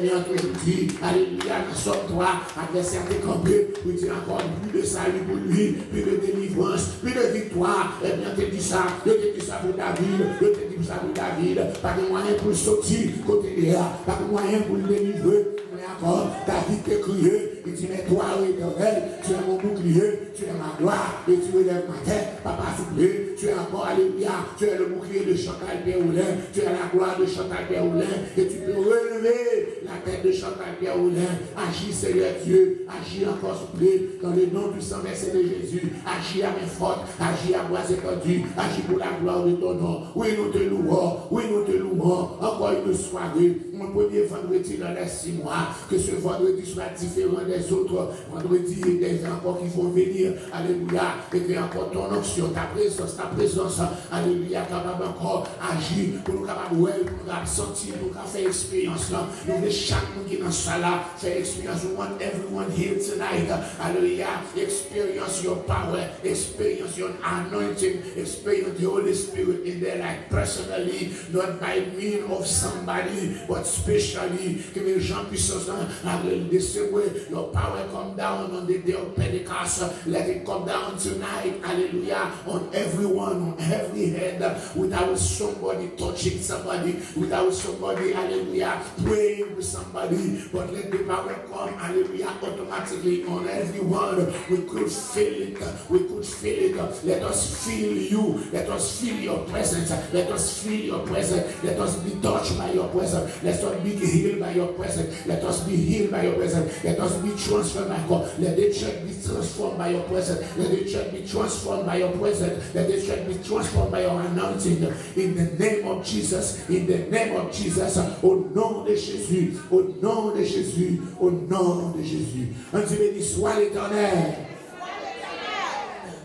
[SPEAKER 1] Mais aujourd'hui, alléluia, sors-toi, adversaire décampé. Je dis encore plus de salut pour lui, plus de délivrance, plus de victoire. Et bien, te dis ça, je te dis ça pour David, je te dis ça pour David. Pas de moyen pour sortir côté de là, pas de moyen pour le délivrer. Encore, David t'a crié, il dit, mais toi, éternel, tu es mon bouclier, tu es ma gloire, et tu élèves ma tête, papa soufflé, tu es encore, alléluia, tu es le bouclier de Chantal Péoulin, tu es la gloire de Chantal Péoulin, et tu peux relever la tête de Chantal Péoulin. Agis, Seigneur Dieu, agis encore, soufflé, dans le nom du sang versé de Jésus, agis à mes fortes, agis à bois étendu, agis pour la gloire de ton nom. Oui, nous te louons, oui, nous te louons, encore une soirée, mon premier vendredi dans les six mois, que ce vendredi soit différent des autres. Vendredis et des encore qui vont venir, alléluia, et que encore ton onction, ta présence, ta présence, alléluia, capable encore agir, pour nous capables de nous sentir, nous faire expérience, nous voulons chaque monde qui est dans ce là, faire expérience, we want everyone here tonight, alléluia, experience your power, experience your anointing, experience the Holy Spirit in their life personally, not by means of somebody, but specially, que les gens puissent, the same way your power come down on the day of Pentecost, let it come down tonight, hallelujah, on everyone, on every head, without somebody touching somebody, without somebody, hallelujah, praying with somebody, but let the power come, hallelujah, automatically on everyone. We could feel it, we could feel it. Let us feel you, let us feel your presence, let us feel your presence, let us be touched by your presence, let us be healed by your presence, let us be healed by your presence, let us be transformed by God, let the church be transformed by your presence, let the church be transformed by your presence, let the church be transformed by your anointing, in the name of Jesus, in the name of Jesus, au nom de Jésus, au nom de Jésus, au nom de Jésus. Un Dieu béni soit l'éternel.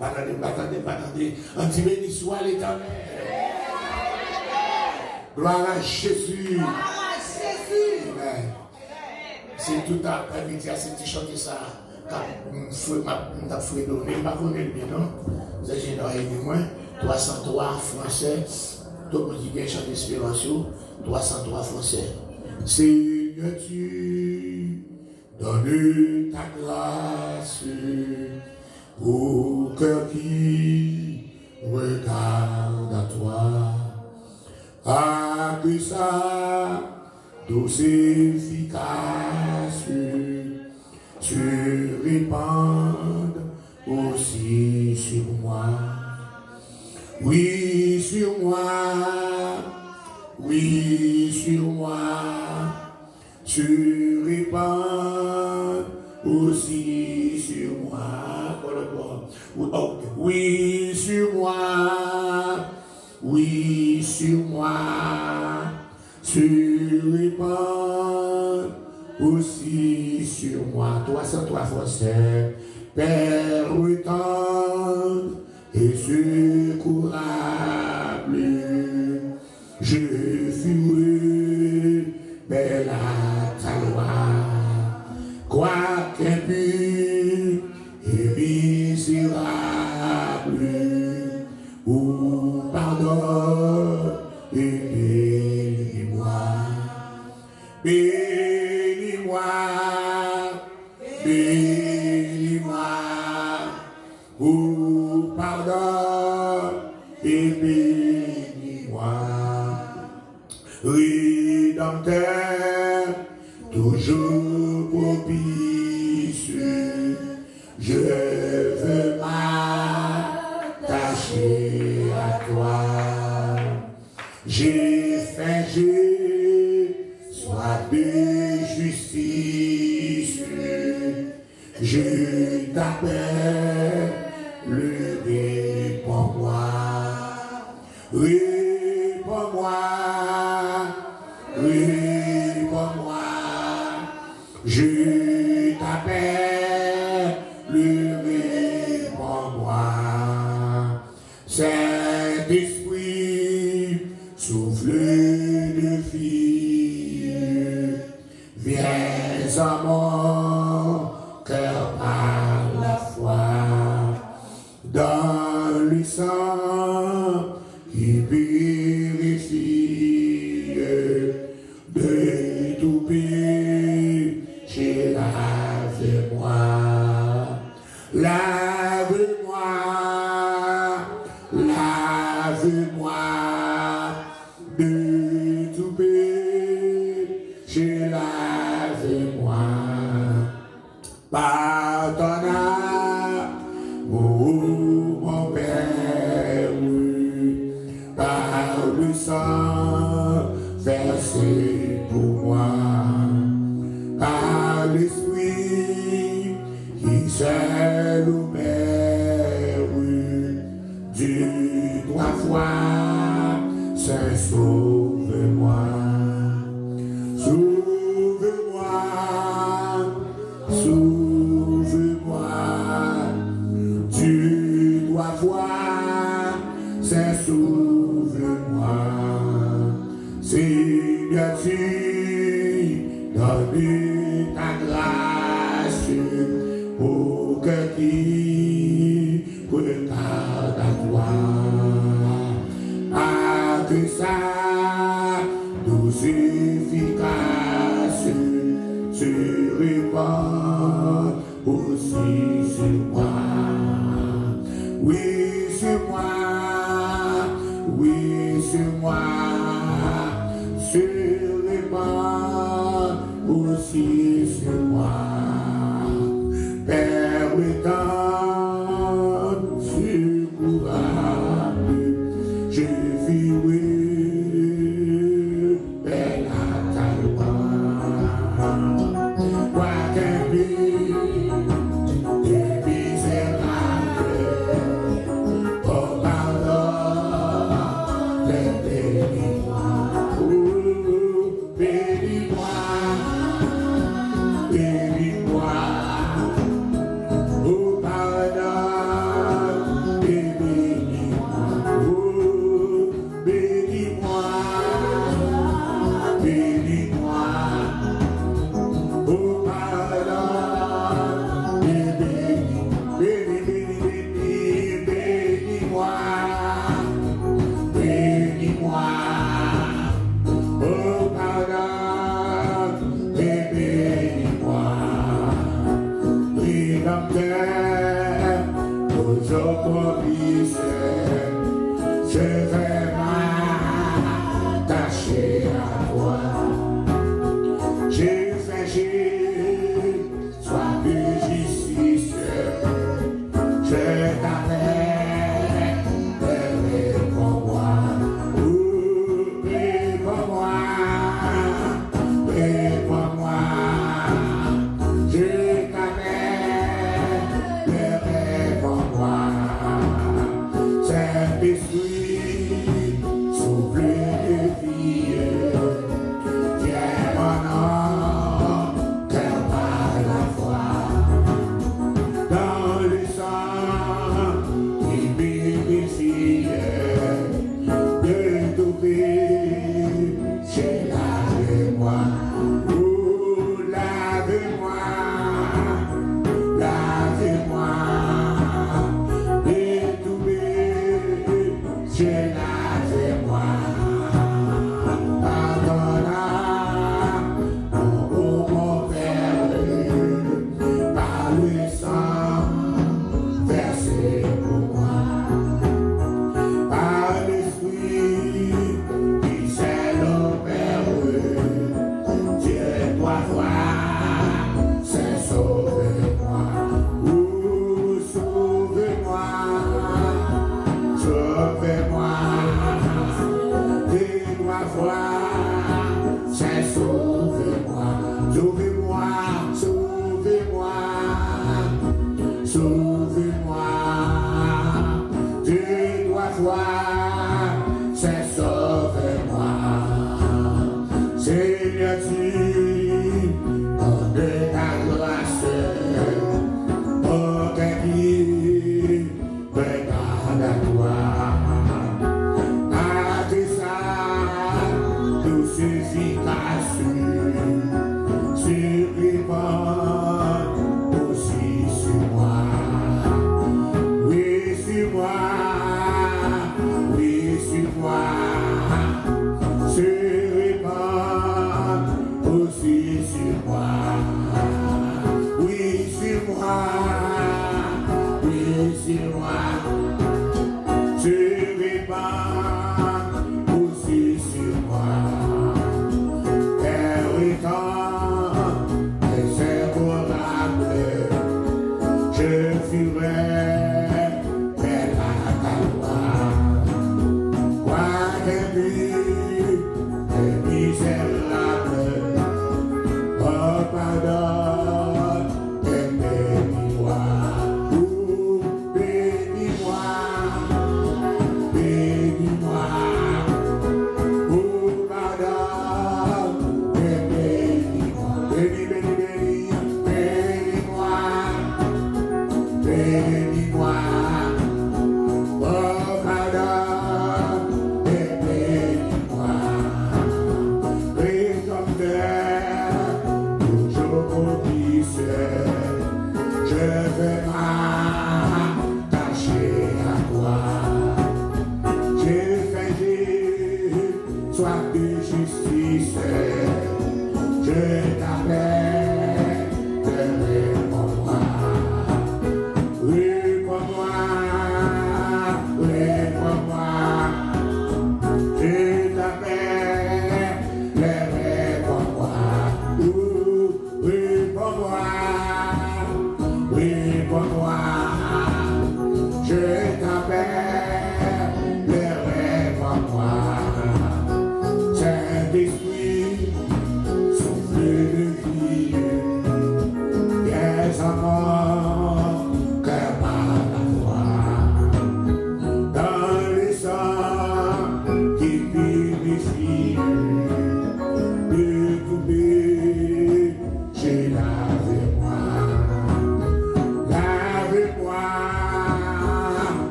[SPEAKER 1] Attendez, attendez, attendez. Un Dieu béni soit l'éternel. Gloire à Jésus.
[SPEAKER 2] Gloire à Jésus.
[SPEAKER 1] C'est tout à éviter à ce petit chanter ça. M'a foué donné, m'a connu le bien, non? Vous avez moins, 303 français, tout le monde qui chant d'espérance, 303 français. Seigneur tu donnes ta grâce au cœur qui regarde à toi. À que ça Dos efficaces, tu répandes aussi sur moi. Oui, sur moi. Oui, sur moi. Tu répandes aussi sur moi. Oh, oui, sur moi. Oui, sur moi. Tu répands aussi sur moi. 303 Français, Père tendre et secourable. Je fume, belle à ta loi. Quoique impur, back. Aussi sur moi. Oui,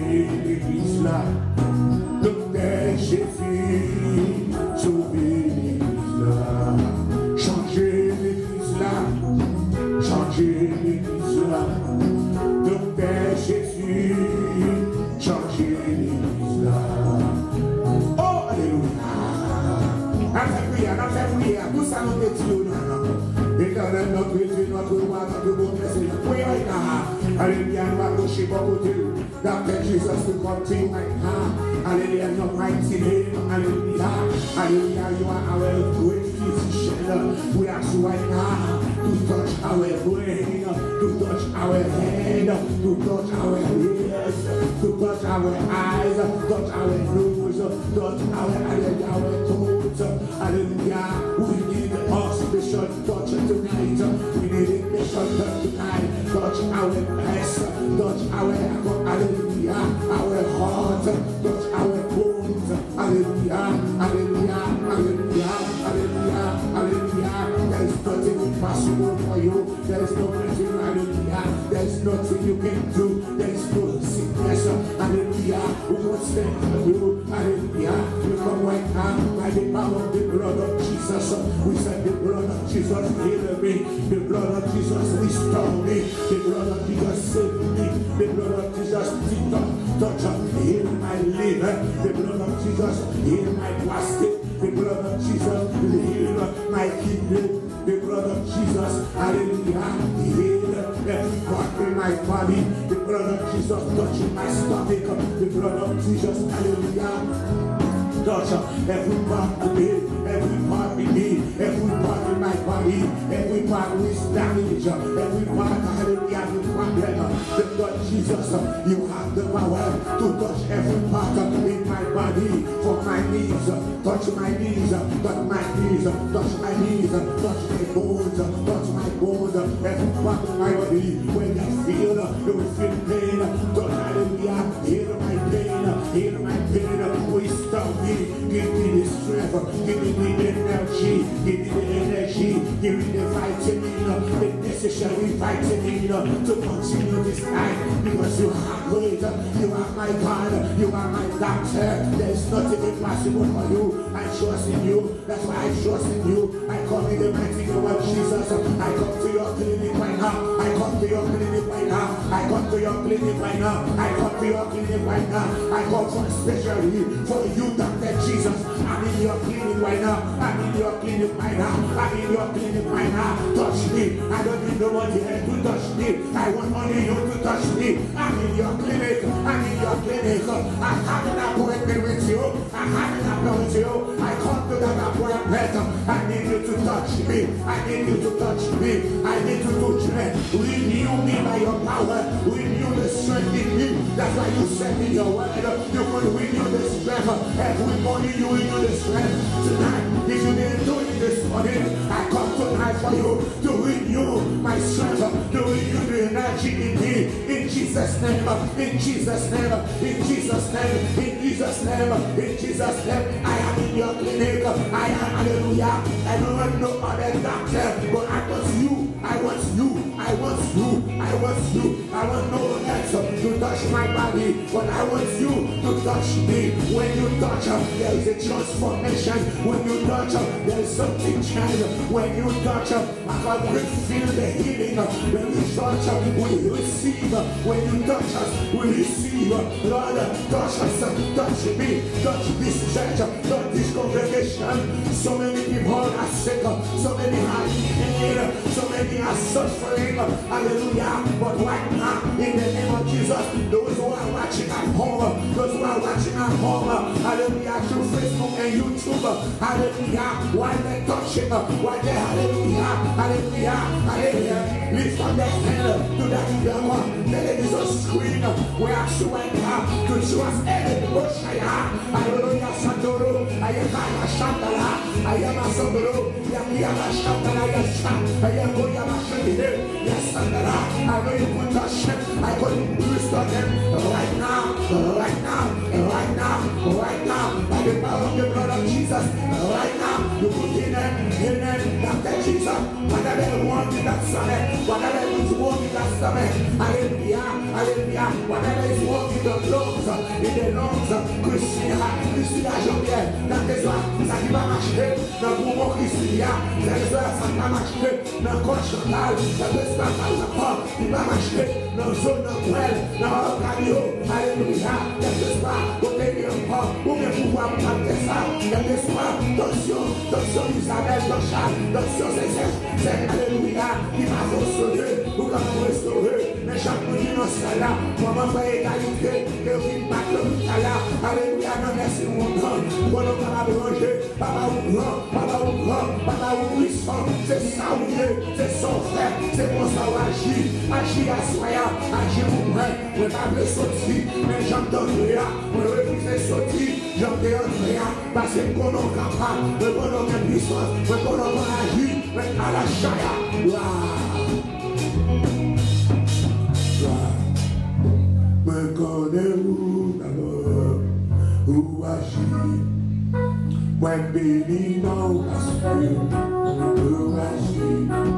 [SPEAKER 1] big, big, big smile. Jesus will contain my heart. Hallelujah, your mighty name. Hallelujah. Hallelujah, you are our great physician. We ask you right now to touch our brain, to touch our head, to touch our ears, to touch our eyes, touch our nose, touch our, our toes. Hallelujah. We need us mission touch tonight. We need mission touch tonight. Touch our eyes, touch our hallelujah. Our heart, touch our bones. Hallelujah, hallelujah, hallelujah, hallelujah, hallelujah. There is nothing impossible for you. There is no prison, hallelujah. There is nothing you can do. There is no sickness, hallelujah. We won't stand for you, hallelujah. We come right now by power of the blood of Jesus. We said the blood of Jesus heal me. The blood of Jesus restore me. The blood of Jesus Jesus, heal my plastic. The blood of Jesus will heal my kidney. The blood of Jesus, hallelujah, he healed every part in my body. The blood of Jesus touching my stomach. The blood of Jesus, hallelujah, touch every part of me every part of me, every part of my body, every part which damage, every part I condemn the Lord Jesus. You have the power to touch every part of in my body. For my knees, touch my knees, touch my knees, touch my knees, touch my bones, touch my bones, every part of my body. To continue this night because you are great. You are my God. You are my doctor. There is nothing impossible for you. I trust in you. That's why I trust in you. I come in the mighty name of Jesus. I come to your clinic right now. Come to your clinic right now. I come to your clinic right now. I come for especially for you, Dr. Jesus. I'm in your clinic right now. I'm in your clinic right now. I'm in your clinic right now. Touch me. I don't need nobody else to touch me. I want only you to touch me. I'm in your clinic. I'm in your clinic. I have an appointment with you. I have an appointment with you. I come to that appointment. Touch me. I need you to touch me. I need you to strength. Renew me by your power. Renew the strength in me. That's why you send me your word. You will renew the strength. Every morning you renew the strength. Tonight, if you didn't do it this morning, I come tonight for you to renew my strength, to renew the energy in me. In Jesus' name, in Jesus' name, in Jesus' name, in Jesus' name, in Jesus' name. I am in your clinic. I am, hallelujah. I don't know other doctor, but I want you. I want you. I want you. I want you. I want no one else to touch my body, but I want you to touch me. When you touch, there is a transformation. When you touch, there is something changed. When you touch, I can feel the healing. When you touch, we receive. When you touch us, we receive. Lord, touch us, touch me, touch this church, congregation. So many people are sick, so many are in so many are suffering. Hallelujah. But right now, in the name of Jesus, those who are watching at home, those who are watching at home, hallelujah, through Facebook and YouTube, hallelujah, while they're touching, while they're hallelujah, hallelujah, hallelujah, lift up their hand to that young television screen where I went to trust every Oshaya, hallelujah, Sandoro, Ayakaya Shandala, Ayama Sandoro, Yakiyama Shandala, Yasha, Ayakoyama Shandere, Yes, Sandara, I know you could touch them, I could restore them right now, right now, right now, right now, by the power of the blood of Jesus, right now, you put in them, in them, Dr. Jesus, whatever you want in that stomach, whatever is wrong stomach, hallelujah, hallelujah, whatever is in the lungs, in the lungs, Christina, Christina Jean-Pierre, dans tes soins, ça qui va marcher, dans le mouvement Christina, ça qui va marcher, dans le corps chantal, ça qui va marcher, qui va marcher, dans la zone naturelle, dans le radio, alléluia, quelque soit, côté de l'enfant, ou bien pouvoir capter ça, quelque soit, tension, tension Isabelle, tension, tension César, c'est alléluia, qui va fonctionner, ou comme restauré. Mais chaque petit nous ce là, maman va égalité, et puis pas comme ça là. Alléluia, non, merci, mon temps. Pour bon, nous pas manger, papa ou grand, papa ou grand, papa ou puissant. C'est ça ou mieux, c'est son frère, c'est pour ça ou agir. Agir à soya, agir pour moi. Je ne pas me sortir, mais j'entends rien. Je refuse sortir, j'entends rien. Parce que qu'on est capable, qu'on a puissance, qu'on a agir, mais à la chaya. Me connais-vous d'abord, où agir, moi béni dans la suite, où agir,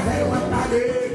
[SPEAKER 1] Ela é uma.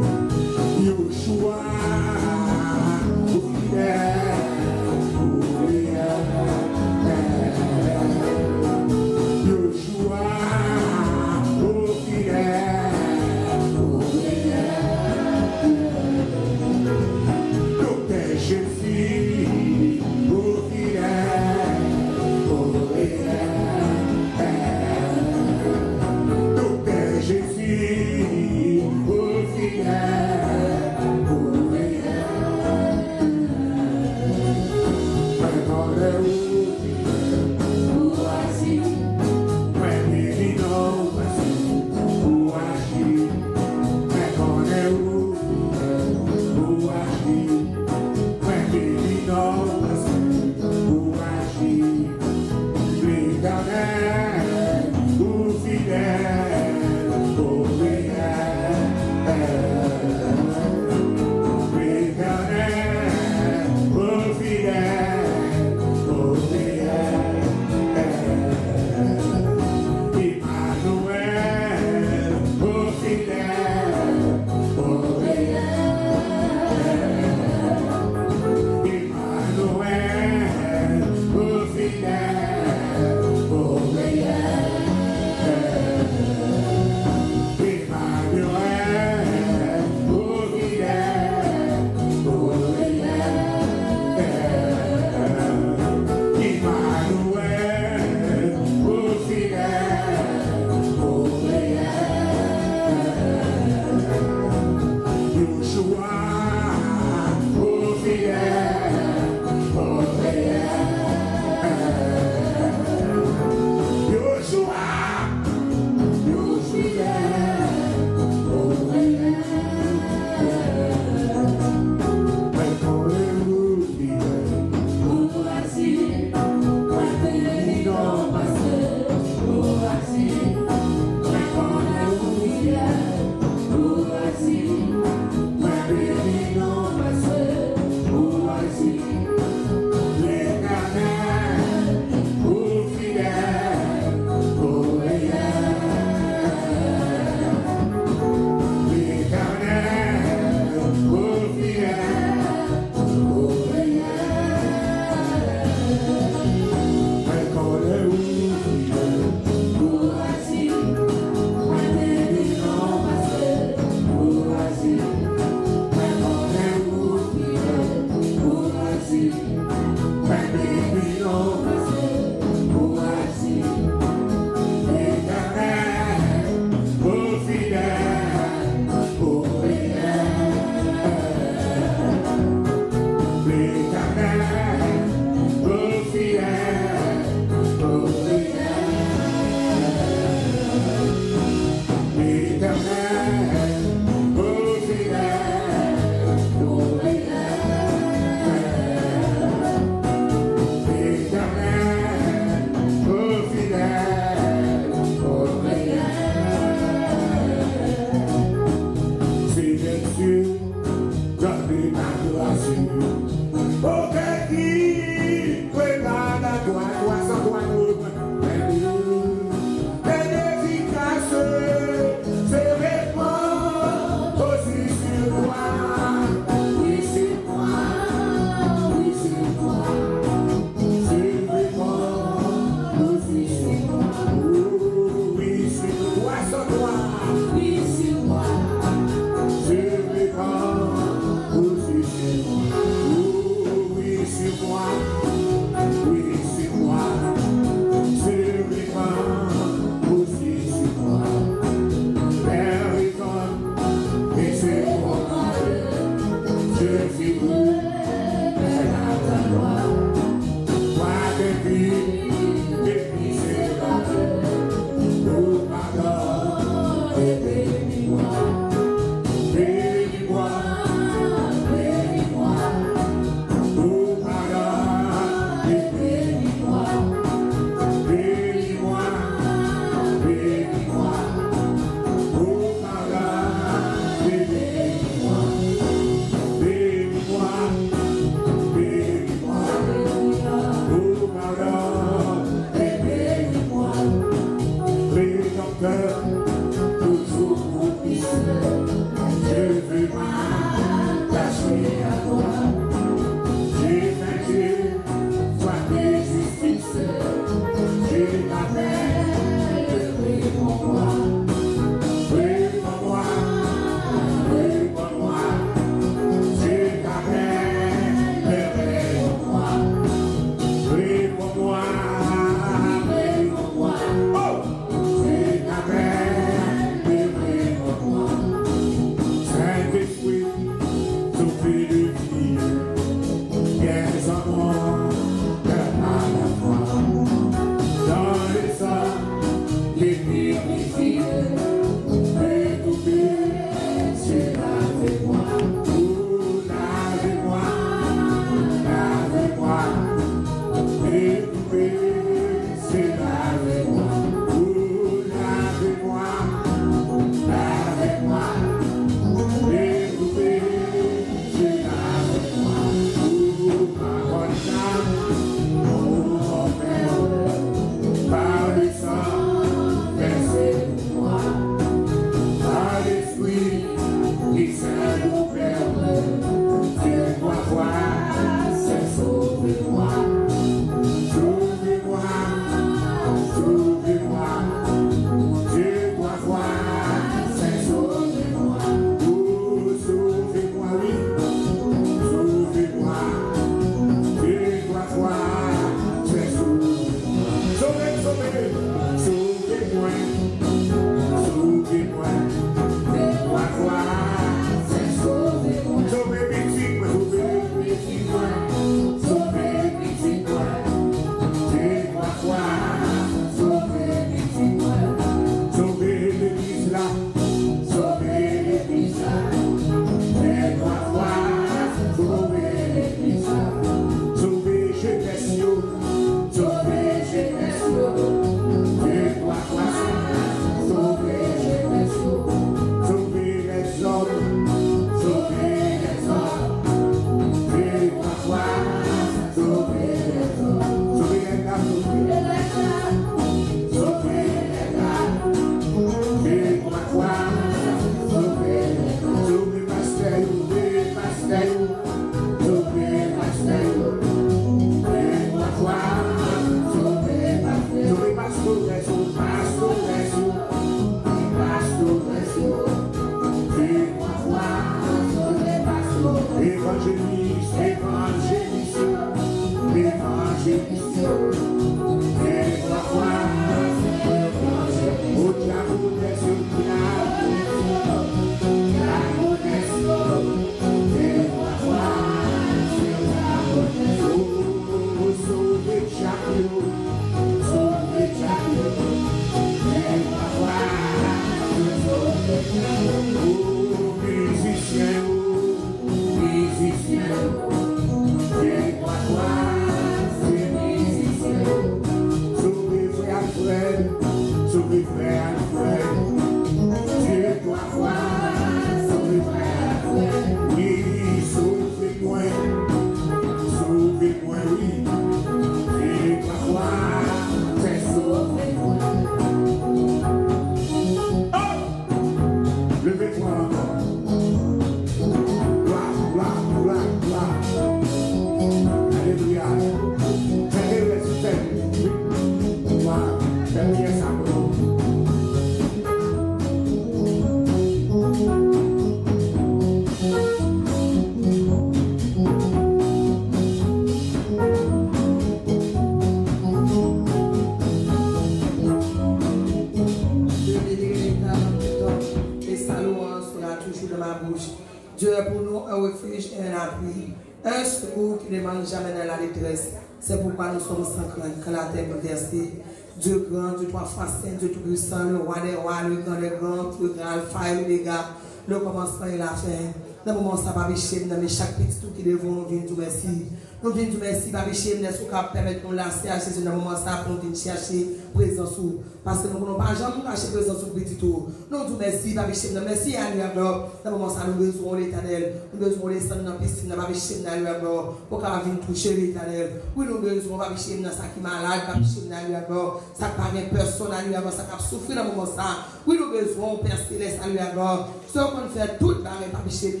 [SPEAKER 1] program, fay ou dega, lò komanseman e la
[SPEAKER 2] fen. Nan mouman sa pa mi chèm, nan mi chak piti tou ki devon, vin tou mèsi. Nous venons dire merci, Babi Chem, nous sommes permettre nous lancer à Jésus dans le moment ça pour nous chercher présence parce que nous ne pouvons pas jamais cacher présence sur petit tout. Nous disons merci, Babi Chem, merci à nous. Dans le moment ça, nous besoin de l'éternel. Nous besoin de descendre dans la piscine, Babi Chem, dans alors, pour qu'on vienne toucher l'éternel. Oui, nous besoin, Babi Chem, dans ça qui est malade, Babi Chem, dans alors, ça ne parle personne à lui alors, ça qui souffrir dans le moment ça. Oui, nous besoin, Père Céleste, à lui alors. Ce qu'on fait tout, Babi Chem,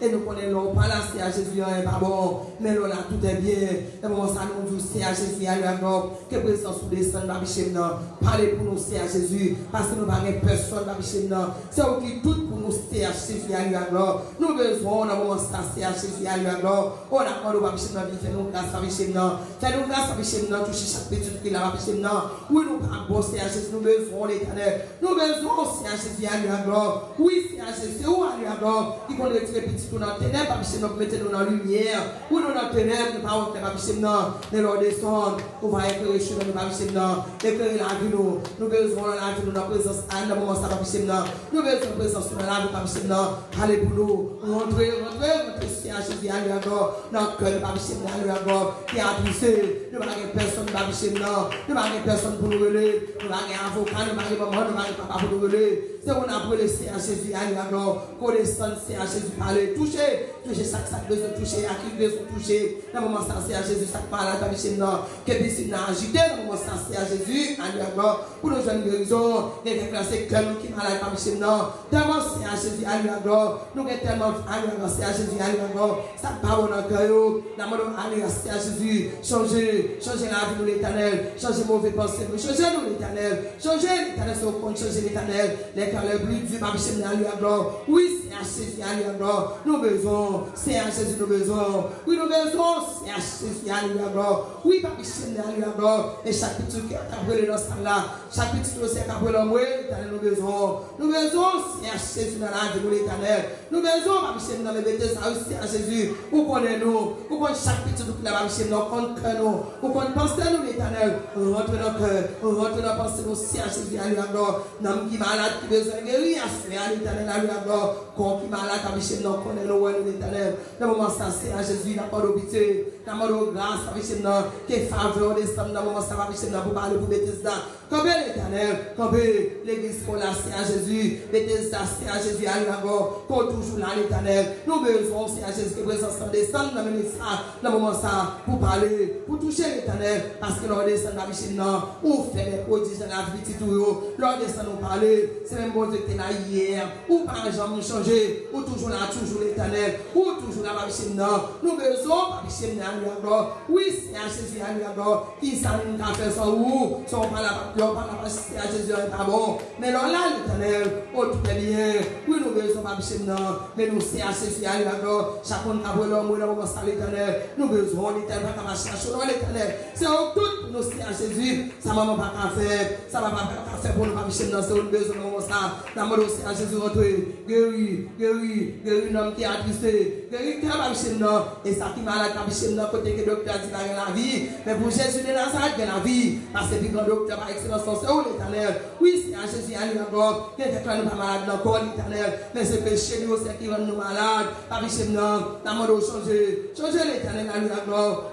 [SPEAKER 2] et nous connaissons, pas lancer à Jésus, hein, pas bon, mais là, tout tout est bien. Et moment ça, nous disons, c'est à Jésus, à que présence sous descend, Babi Chem, parlez pour nous, c'est à Jésus, parce que nous n'avons personne, c'est qui tout pour nous, c'est à Jésus, à. Nous besoin, dans moment à Jésus, à l'heure. On a demandé, Babi Chem, fait nous grâce, Babi Chem, fait nous grâce, Babi Chem, toucher chaque qui Chem, oui, nous avons bosser à Jésus, nous besoin, l'éternel. Nous besoin, à Jésus, à l'heure. Oui, c'est à Jésus, à qui petits tout dans le mettez-nous dans la lumière, ou nous dans nous pas entrer, Babi Chem, mais l'on descend, on va éclairer Babi Chem, éclairer la vie, nous, nous besoin la vie, nous, la présence, à un moment, ça, Chem, nous besoin de présence la vie, Chem, allez pour nous, Jésus, Chem, à l'heure, qui a poussé, nous personne, Chem, nous personne pour nous relayer, nous nous n'avons maman, nous papa pour nous relayer, c'est on a brûlé, c'est à Jésus, l'heure, qu'on descende, c'est à Jésus, toucher, toucher chaque sac besoin toucher, à qui besoin toucher, dans le moment à Jésus, ça parle à Chem, que piscine a agité, dans le moment c'est à Jésus, à l'heure, pour nous jeunes guérison, et que c'est cœur qui malade, Babi Chem, tellement c'est à Jésus, à l'heure, nous sommes tellement, à l'heure, c'est à Jésus, à l'heure, ça parle dans le cœur, moment, à l'heure, c'est à Jésus, changer, changer la vie de l'éternel, changer mauvais pensée, changer nous l'éternel, changer l'éternel, sur compte, changer l'éternel, les plus du Babi Chem, à l'heure, oui, c'est à Jésus, à l'heure, nous besoin, c'est à Jésus, nous besoin, oui, nous besoin, c'est à l'heure, oui, Chem, à l'heure, et chaque petit qui a brûlé dans ce chaque petit qui a brûlé l'éternel, nous besoin, nous besoin, c'est dans la vie de l'éternel, nous besoin, Chem, dans les bêtises, ça aussi à Jésus, où connaissez-nous, où connaissez chaque petit qui a Chem, dans compte que nous, où nous, l'éternel, rentre dans le cœur, rentre dans pensée, c'est à Jésus, à l'heure, nous qui malade, qui besoin de guérir, à l'éternel, à l'heure, qu'on qui malade, Babi Chem, nous connaissons nous, l'éternel, dans le moment ça, c'est à Jésus, n'a pas d'obité, Namoro grâce avec Seigneur, que faveur de Seigneur, maman ça va avec Seigneur pour parler pour bêtise là. Comme l'éternel, comme l'église pour la à Jésus, c'est à Jésus, à l'heure, qu'on toujours là, l'éternel, nous besoin, c'est à Jésus, que présence descend dans le ministère, dans le moment ça, pour parler, pour toucher l'éternel, parce que l'on descend dans la machine, on fait des prodiges dans la vie, tout, l'on descend nous parler, c'est même bon Dieu qui est là hier, ou par exemple changer, ou toujours là, toujours l'éternel, ou toujours là, la machine, nous besoin, la machine, oui, c'est à Jésus, alors, qui s'en a fait son ou, son pas la, l'on pas la c'est à Jésus, pas bon, mais l'on là, l'éternel, oh, tout est bien, oui, nous besoin, la machine, mais nous, c'est à Jésus, alors, chacun a volé l'homme, nous besoin, l'éternel, nous besoin, l'éternel, pas chercher, l'éternel, c'est au tout, nous, c'est à Jésus, ça m'a pas faire, ça va pas faire pour nous, pas Michel, dans ce besoin, nous, ça, la mode aussi à Jésus, rentrer, guéri, guéri, guéri, l'homme qui est attristé, guéri, qui a Michel, non, et ça qui malade, pas Michel, non, côté que le docteur dit, il la vie, mais pour Jésus de la vie, parce que le docteur, par c'est où l'éternel, oui, c'est à Jésus, à lui encore, quelqu'un nous pas malade, encore l'éternel, mais c'est péché, nous, c'est qui rend nous malades, non, la mode changer, changer l'éternel, à lui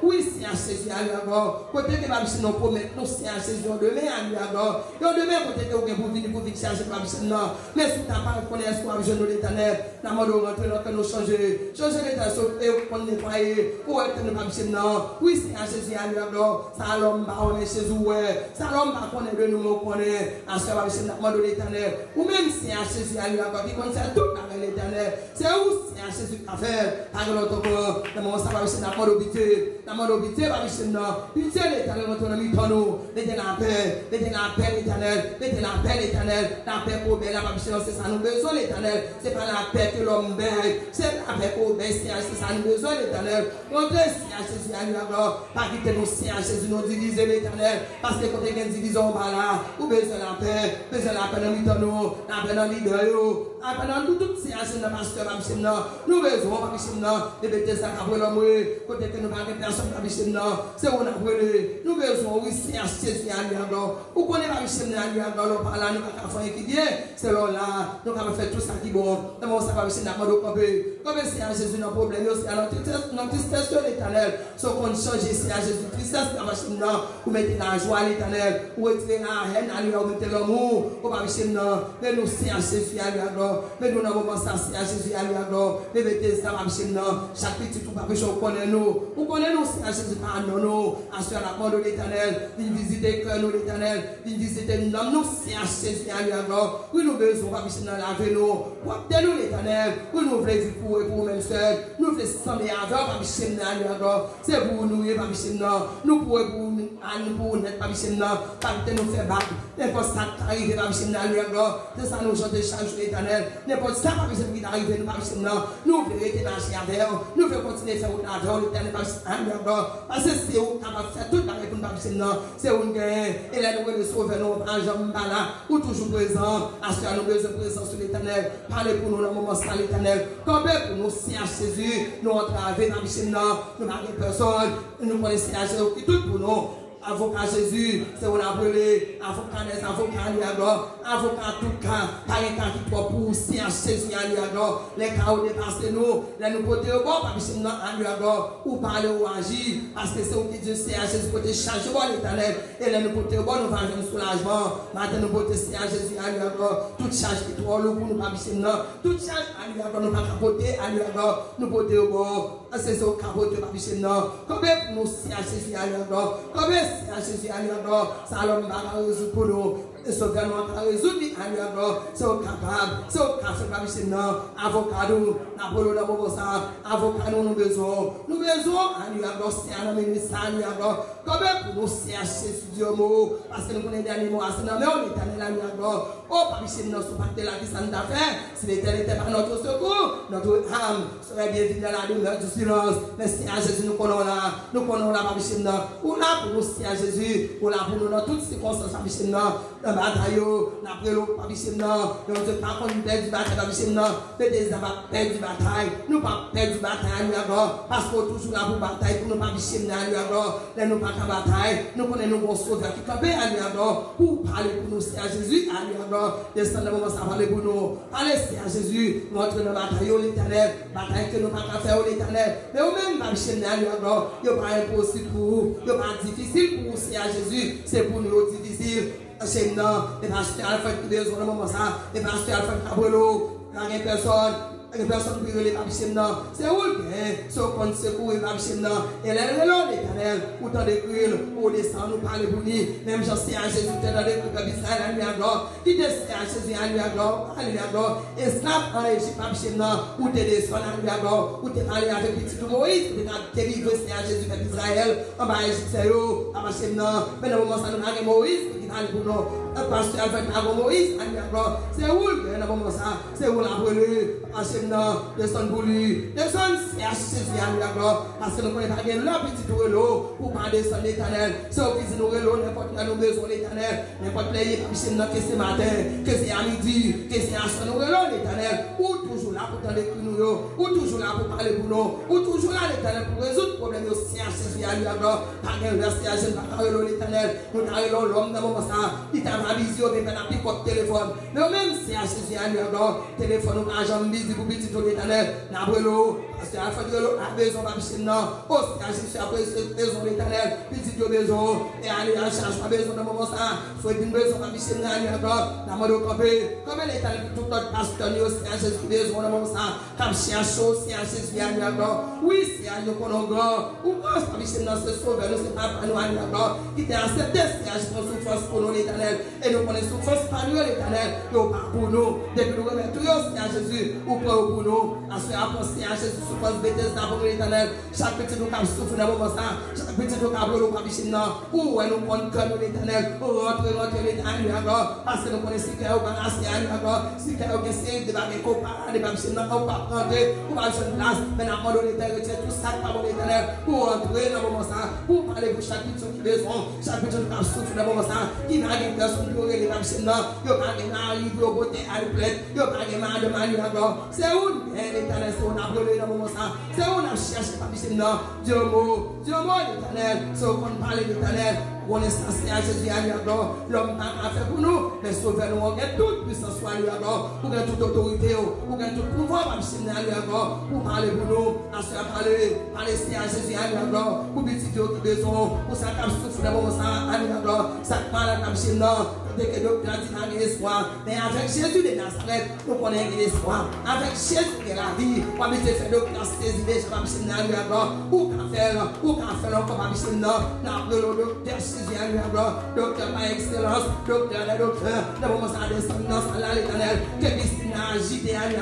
[SPEAKER 2] oui, c'est à Jésus, à lui encore, côté que nous, c'est à Jésus, demain, à lui encore, demain, côté que vous pour venir pour Michel, non, mais si t'as pas reconnu je nous l'éternel, la mode rentrer dans nous changer, changer l'éternel, et pour être nous pas Michel, non, oui, c'est à Jésus, à lui encore, ça l'homme, bah, on est chez vous, ouais, ça l'homme, bah, est de nous, on connaît, à ce que Michel, la mode l'éternel, ou même c'est à Jésus, à lui encore, qui concerne tout avec l'éternel, c'est où c'est à Jésus a fait, avec notre corps, le moment ça va Michel, la mode obité, la mode obité, va Michel, non, pitié l'éternel, notre ami, pour nous, mettez la paix, mettez la paix l'éternel, mettez la paix l'éternel, la paix pour la Michel, c'est ça, nous besoin l'éternel, c'est pas la paix que l'homme baigne, c'est la paix pour c'est ça, nous besoin l'éternel, montrez, c'est à Jésus, à lui, alors, pas quitter nous, c'est à Jésus, nous diviser l'éternel, parce que quand il y a une division, bas là, ou besoin de la paix, besoin de la paix dans nous, la paix dans leader, la paix dans tout, tout, c'est un dans pasteur, nous besoin, de bêter ça, pour l'homme, côté que nous pas personne, a brûlé, nous besoin, oui, c'est à à là, nous c'est là, là, nous c'est un Jésus, nos problèmes, à ce qu'on change, c'est à Jésus, tristesse, Papichim, ou mettez la joie à l'éternel, ou retirer la haine à lui, ou mettez l'amour, ou Papichim, mais nous, c'est à Jésus, à lui, mais nous pas ça, c'est à Jésus, à mais ça, Papichim, chaque petit tout, Papichim, on connaît nous, on connaît nous, à nous, à ce de l'éternel, visiter cœur, nous, l'éternel, viens visiter nous, nous, à à oui, nous besoin, Papichim, laver nous, portez-nous, l'éternel, oui, nous dire pour eux, pour nous-mêmes seuls, nous voulons Papichim, à c'est pour nous, nous. Pouvons pour nous, pour nous, pas nous faire battre, n'importe ça qui arrive, à lui, alors, c'est ça nous chanter chaque jour, l'éternel, n'importe ça, qui arrive, nous, Papichim, nous voulons rester dans la avec nous voulons continuer à faire autre avec l'éternel, à lui, alors, parce que c'est où, capable de faire tout avec nous, Papichim, c'est où nous gagnons, et là, nous voulons sauver nos jambes, là, ou toujours présent, à ce que nous besoin présence sur l'éternel, parlez pour nous dans le moment, c'est l'éternel, comme pour nous, à Jésus, nous entrons avec Papichim, nous n'avons personne, nous connaissons à Jésus, tout pour nous, avocat Jésus, c'est on a appelé, avocat des avocats, avocat tout cas, pas un cas qui soit pour si à Jésus, les cas où dépassent nous, les nous côté au bon, parce que nous, ou parler ou agir, parce que c'est où qui Dieu c'est à Jésus, te changer bon l'éternel, et les nous côté au bon, nous faisons un soulagement, maintenant nous côté c'est à Jésus, toute charge qui toi, pour nous, pas toute charge, nous pas capoter, nous côté au bon, c'est ça, capoter, pas combien pour nous c'est à Jésus, combien à Jésus, alors, ça l'homme va résoudre pour nous. Et ce gouvernement va résoudre, alors, c'est capable, c'est capable, pas ici, non, avocat, nous, Napolo, nous ça, nous, nous besoin, nous besoin, alors, c'est un ministre, alors, comme pour nous chercher sur Dieu, parce que nous connaissons des animaux, c'est non, mais on là, alors, oh, pas ici, non, ce pacte là qui s'en a fait, si l'éternel n'était pas notre secours, notre âme serait bien vivre dans la douleur du silence, mais c'est à Jésus, nous connaissons là, nous connaissons là, pas non, ou là, pour nous à Jésus, pour la pour nous dans toutes circonstances, Papichim, dans la bataille, dans la prélo, Papichim, dans le Dieu, par contre, nous perdons du bataille, Papichim, dans le désir, pas perdre du bataille, nous pas perdre du bataille, nous encore, parce qu'on toujours là pour bataille, pour nous Papichim, dans nous encore, là nous pas qu'à bataille, nous connaissons nos bons sauveurs qui campent à nous encore, pour parler pour nous, c'est à Jésus, à nous encore, descendre le moment, ça parler pour nous, allez, c'est à Jésus, nous entrons dans la bataille, l'éternel, bataille que nous pas qu'à faire, l'éternel, mais au même Papichim, dans nous encore, il n'y a pas impossible pour vous, il n'y a pas difficile pour vous, c'est à Jésus, c'est pour nous difficile. Non, les pasteurs Alpha qui besoin de moment ça, les pasteurs Alpha Cabolo, la personne, les personnes qui les papichim non, c'est où le bien, c'est au compte secours les papichim non, et là, le long l'éternel, autant d'écrire, pour descendre, nous parler pour lui, même j'en sais à Jésus, t'es dans les trucs d'Israël, à lui à gloire, qui descend à Jésus, à lui à gloire, à à gloire, esclave en Égypte, papichim non, où t'es descendu, à lui à gloire, où allé avec petit Moïse, t'es délivré, c'est à Jésus d'Israël, en bas c'est eux, papichim non, mais dans le moment, ça nous a ki tan pou nou e paste al fèk avon Moïse an gen blò, se oul gen avon Moussa, se oul apre lè, asèm nan, desan boulè, desan se asè si an gen blò, asè nou konen ta gen lò piti tou lò, pou pa desan l'Etanel, se ou piti nou lò, nèpot nan nou bezon l'Etanel, nèpot pleye kapichèm nan ke se maten, ke se an midi, ke se asè nou lò l'Etanel, ou toujou la pou tan lè kri nou yo, ou toujou la pou pale pou nou, ou toujou la l'Etanel pou rezout problem yo, se asè si an gen blò, ta gen lò, se asè nou lò l'Etanel, nou ta gen lò l'om nan moment ça, il t'a mais maintenant, plus de téléphone, même c'est à Jésus, à gloire, téléphone, ou argent, busy pour petit l'éternel, n'a parce que à la fin de l'eau, a besoin piscine, non, oh, à Jésus, après, besoin l'éternel, petit besoin, et charge, pas besoin moment ça, soit une besoin lui à gloire, n'a pas de camper, comme l'éternel, tout notre c'est à Jésus, besoin moment ça, comme cherche, c'est à Jésus, à lui à gloire, oui, c'est à nous qu'on a grand, ou piscine, non, c'est sauveur, nous, c'est pas nous, qui t'a accepté, c'est à Jésus, pour nous, l'éternel, Et nous connaissons souffrance par nous, l'éternel. Au pas pour nous. Depuis nous remettons Seigneur Jésus. Ou pas pour nous. À ce Seigneur Jésus, d'abord, l'éternel. Chaque petit nous dans moment ça. Chaque petit nous a nous non. Ou nous prenons l'éternel? L'éternel, Parce que nous nous si que vous essayez de faire des copains, de faire des copains, pas mais le moment chaque a le moment Ki nan gen plas pou yon gen nan sin nan, yo pa gen nan li pou bote al plet, yo pa gen nan deman li nan glan. Se ou den etanel se ou nan brole nan mouman sa, se ou nan chache papi sin nan, diyo mou, diyo mou l'etanel, se ou kon pale l'etanel. Gwone sanse a Jezu a li a do Lom pa ma fe pou nou Men souve nou an gen tout Pisan sou a li a do Ou gen tout otorite yo Ou gen tout pouvo Mam chine a li a do Ou pale pou nou Asya pale Pale se a Jezu a li a do Ou biti diyo ki bezon Ou sa kam sou souffre d'abord ça à lui alors. Ça parle à la dès que nous avons espoir. Mais avec Jésus de Nazareth, nous connaissons l'espoir. Avec Jésus de la vie, on va faire de classes des idées, je vais me alors. Ou qu'à faire, ou qu'à faire encore, on va me avons le docteur Jésus alors. Docteur par excellence, docteur le docteur. Nous avons sa descendance à l'éternel. Que Christine a agité à lui.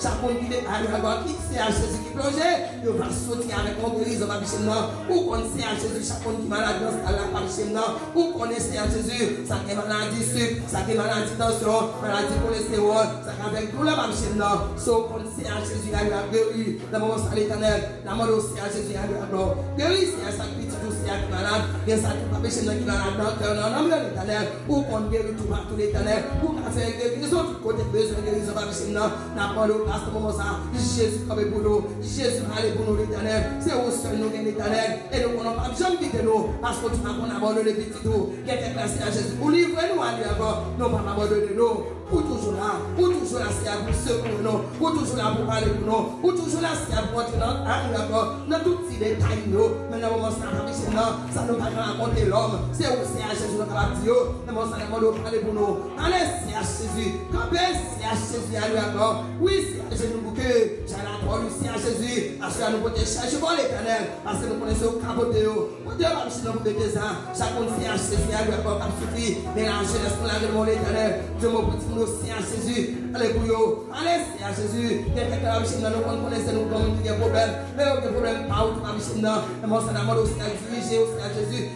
[SPEAKER 2] Chaque monde qui est à lui alors, qui sait à Jésus qui plonge, il va sortir avec mon guérison, me signer. Ou qu'on sait à Jésus, monde qui malade dans la part de Ou qu'on sait à Jésus, ça qui est malade maladi suk, sa ki maladi tansyon, maladi kolesterol, sa ki avek pou la mam chen nan, so kon se a Jezu la yo a geri, nan moun sa l'Etanel, nan moun se a Jezu la yo a glo, geri se a sakpiti ki nan la, gen sa ki pa peche nan ki nan la, nan kè nan nan mè l'Etanel, ou kon gèri tout partout l'Etanel, ou kan fè gèri, sou tout kote bezon gèri, sou pa peche nan, nan pan nou pas mou mou sa, Jésus kabe pou nou, Jésus ale pou nou l'Etanel, se ou seul nou gen l'Etanel, e nou konon pa jom kite nou, pasko tou pa kon abandon le piti tou, gen te klasè a Jésus, ou livre nou a li avon, nou pa abandon nou, ou toujou la, ou toujou la si avou se pou nou, ou toujou la pou pale pou nou, ou toujou la si avou, nan tout si detay nou, men nan mou mou sa, pa peche nan, ça ça nous va raconter l'homme, c'est où à Jésus, mais moi ça nous va parler pour nous, allez, à Jésus, c'est à Jésus, à lui encore, oui, à Jésus, nous bouquet, j'ai la c'est à Jésus, que nous pouvons chercher pour l'éternel, parce que nous connaissons au capote, pour Dieu va nous bouquer ça, chacun à Jésus, à lui encore, comme suffit, jeunesse pour la demande l'éternel. Je me petit nous aussi à Jésus. Alléluia. Allez, à Jésus. Il y a quelqu'un qui machine nous connaissons nous comme y a problème. Mais il y a problème pas où la là. Et moi ça demande aussi à diriger à Jésus.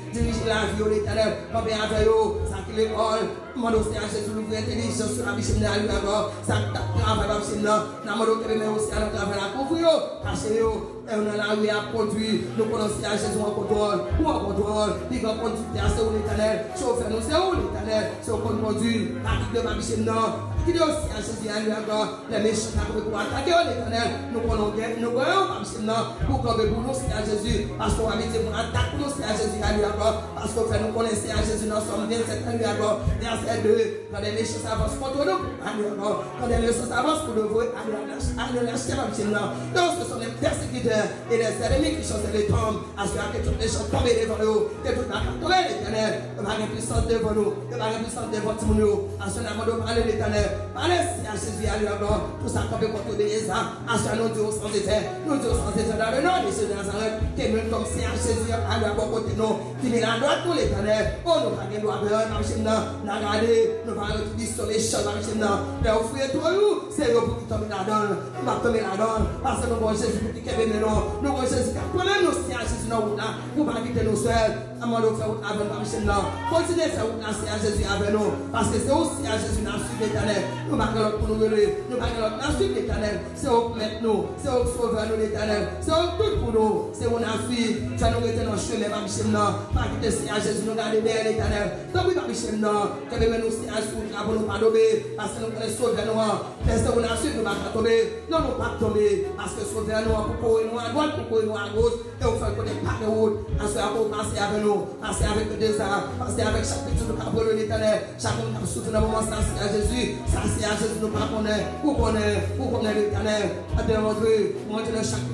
[SPEAKER 2] La vie au l'éternel. Bien avec ça qui l'école. Demande aussi à Jésus l'ouvrir intelligence sur la machine là lui d'abord. Ça travaille la machine là. Demande aussi à là. Couvrir, cacher et on a la rue à conduire. Nous connaissons à Jésus en contrôle. Ou en contrôle? Il va conduire c'est où l'éternel? Chauffeur nous, c'est où l'éternel? C'est qu'on conduit. Pas qui de ma machine, non. Qui dit aussi lui encore. Les méchants pour attaquer l'éternel. Nous connaissons, nous voyons machine, non. Pour qu'on pour nous, c'est à Jésus. Parce qu'on va dire pour attaquer nous, c'est à Jésus à lui encore. Parce qu'on fait nous connaissons à Jésus dans son 27 à lui encore. Verset 2. Quand les méchants s'avancent contre nous, à lui encore. Quand les méchants s'avancent pour nous, à lui lâcher ma machine, non. Donc ce sont les persécuteurs et les ennemis qui chantent les tombes, à ce que toutes les choses tombent devant nous, que toute la tomber l'éternel, que ma puissance devant nous, que ma puissance devant nous, à ce moment de parler l'éternel, Allez, Seigneur Jésus, allez là-bas. Pour ça, qu'on peut contourner ça. Assois nos dieux sans état. Nos dieux sans état dans le nom de Jésus de Nazareth. Témoigne comme Seigneur Jésus, allez là-bas côté nous. Qui vient à droite pour l'éternel. Oh, nous pas nous avons marché là. Nous regardé. Nous pas nous dire sur les choses marché là. Mais offrez toi nous. C'est nous pour qui tombe la donne. Nous va tomber la donne. Parce que nous bon Jésus pour qui est venu nous. Nous bon Jésus qui a pris nous, Seigneur Jésus, nous là. Nous pas quitter nous seuls. Avec là. Continuez à Jésus avec nous. Parce que c'est aussi à Jésus sud l'éternel. Nous marquons pour nous. Nous marquons sud l'éternel. C'est au nous. C'est au sauver nous l'éternel. C'est au tout pour nous. C'est où fui. Ça nous dans. Pas. Nous garder l'éternel. Que nous là pour nous pas tomber. Parce que nous connaissons nous. Nous nous pas tomber. Non, nous pas tomber. Parce que sauver nous pour nous à droite pour nous à gauche? Et on fait connaître pas de route. Pour passer avec nous, passer avec le désert, passer avec chaque petit nous de l'éternel. Chacun qui a souffert le moment, ça c'est à Jésus, ça c'est à Jésus, nous pas connaître, pour connaître, pour connaître l'éternel. À démontrer, montrer chaque petit tout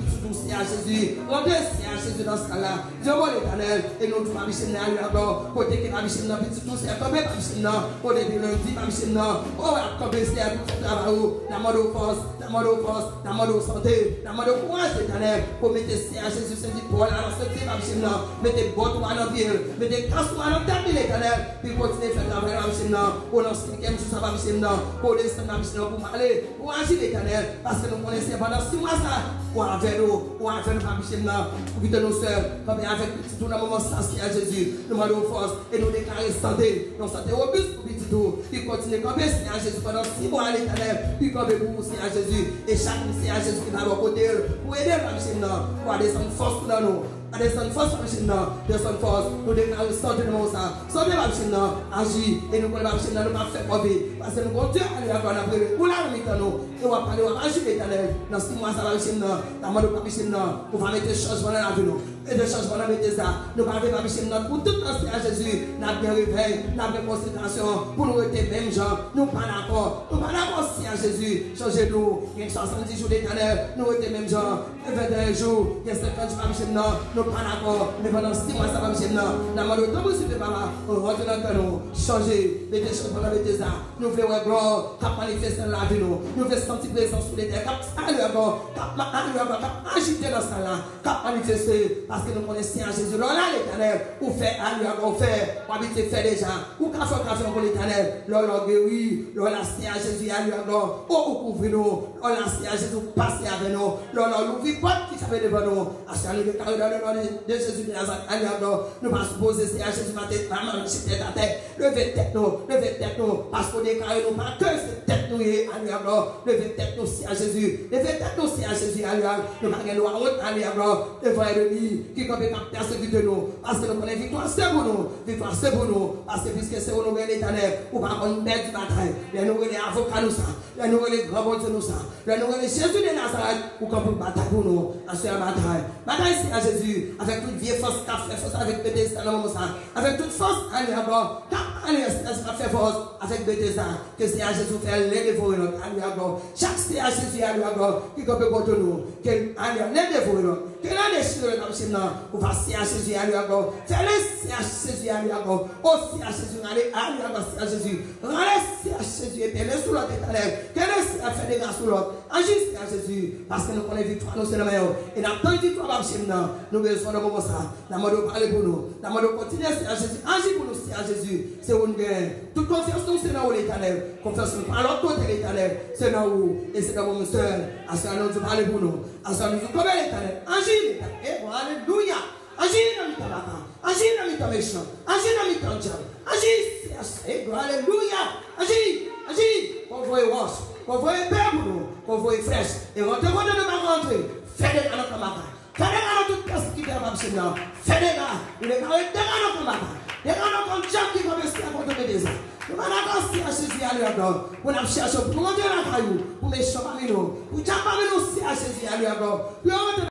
[SPEAKER 2] Seigneur Jésus. Mon Dieu, Seigneur Jésus, dans ce cas-là. Dieu mon éternel, et nous tous, ma bichine, à lui encore, côté que ma bichine, petit tout, Seigneur, comme ma bichine, au début lundi, ma bichine, oh, comme Seigneur, tout son travail, la mode aux forces, la mode aux forces, la mode aux santé, la mode au courage, éternel, pour mettre Seigneur Jésus, Saint-Dit, pour la santé, ma bichine, mettez bon toi dans pied, mettez casse toi dans tête, l'éternel, puis continuez à faire travail, ma bichine, pour dans cinquième jour, ça va bichine, pour descendre, ma bichine, pour m'aller, pour agir, l'éternel, parce que nous connaissons pendant six mois ça, ou avec nous, ma bichine, pour quitter nos soeurs, comme avec tout le moment, ça, Seigneur Jésus, nous demandons force, et nous déclarer santé, nous santé robuste pour petit tout, puis continuer comme Seigneur Jésus pendant six mois, l'éternel, puis comme vous, Seigneur Jésus, et chaque Seigneur Jésus qui va à côté, pour aider bichine, pour descendre force pour nous, And there's some first option now, there's some first who didn't have started the house. So the option now, as she, and the option now, the perfect of it. Parce que nous continuons à aller avant la prière. Où là, nous mettons nous, et on va parler, on va agir l'éternel. Dans ce mois, ça va option là, dans mon option là, on va mettre des choses dans la vie nous. Et de changement dans la ça, nous parlons de ma machine pour tout le à Jésus, n'a bien réveil, n'a bien consécration, pour nous être même gens, nous pas d'accord, nous pas d'accord si à Jésus, changez-nous, il y a 70 jours d'éternel, nous être même gens, 21 jours, il y a 50 jours à machine, nous pas d'accord, mais pendant 6 mois, ça va machine, dans ma temps, vous suivez papa, rentre dans nous, changer, mettez changement dans ça, nous voulons gloire, cap manifester dans la vie, nous, nous voulons sentir présence sur les terres, cap aller encore, cap agiter dans ça là, cap manifester, parce que nous connaissons Jésus, là, l'éternel, ou fait aller encore, faire, ou habiter faire déjà, ou qu'à faire, qu'à faire pour l'éternel, là, là, guéri, là, là, Seigneur Jésus, aller encore, ou couvrir-nous, là, là, Seigneur Jésus, passer avec nous, là, là, l'ouvrir porte qui s'appelle devant nous, à ce nous déclarer dans le nom de Jésus de Nazareth, aller encore, nous pas supposer, Seigneur Jésus, ma tête, maman, c'est tête à tête, levez tête nous, levez tête nous, parce qu'on déclare nous pas que c'est tête nous, aller encore, levez tête nous, Seigneur Jésus, levez tête nous, Seigneur Jésus, aller encore, nous pas nous aller encore, devant l'ennemi, qui comme pas persécuter nous, parce que nous connaissons victoire, c'est pour nous, victoire, c'est pour nous, parce que puisque c'est pour nous, l'éternel, ou pas qu'on mette du les nous, les avocats nous ça, nous, les grands nous ça, les nous, Jésus de Nazareth, ou comme pour bataille pour nous, à bataille, bataille, c'est à Jésus, avec toute vieille force, qu'a fait force avec Bethesda, dans ça, avec toute force, allez encore, qu'a allez, fait force avec Bethesda, que c'est à Jésus faire les dévorer, allez encore, chaque c'est à Jésus, allez encore, qui peut contre nous, allez, les dévorer, la fais les c'est à Jésus, allez encore, aussi à Jésus, allez, allez encore, c'est à Jésus, allez, c'est à Jésus, et puis les sous l'autre éternel, que les c'est à faire des grâces sous l'autre, agis, c'est à Jésus, parce que nous connaissons victoire, nous c'est le meilleur, et dans tant de victoire, nous besoin de moment ça, la mode parler pour nous, la mode continuer, c'est à Jésus, agis pour nous, c'est à Jésus, c'est nous gagnons, toute confiance, nous c'est dans l'éternel, confiance, nous à l'autre côté l'éternel, c'est dans où, et c'est dans mon soeur, à ce que nous parler pour nous, à que nous comme l'éternel, et alléluia, agis dans tabac, agis dans le méchant, agis dans le temps, agis, et alléluia, voit wash, qu'on pour nous, qu'on voit fraîche, et rentrez, rentrez de ma rentrée, faites des dans notre matin. Fais des gars toute place qui est dans le Seigneur. Fais des gars. Il est dans le matin. Des gars dans le jam qui va rester à côté de. Nous allons si à Jésus à nous chercher pour rentrer dans la caillou. Pour parmi nous. Pour si à rentrer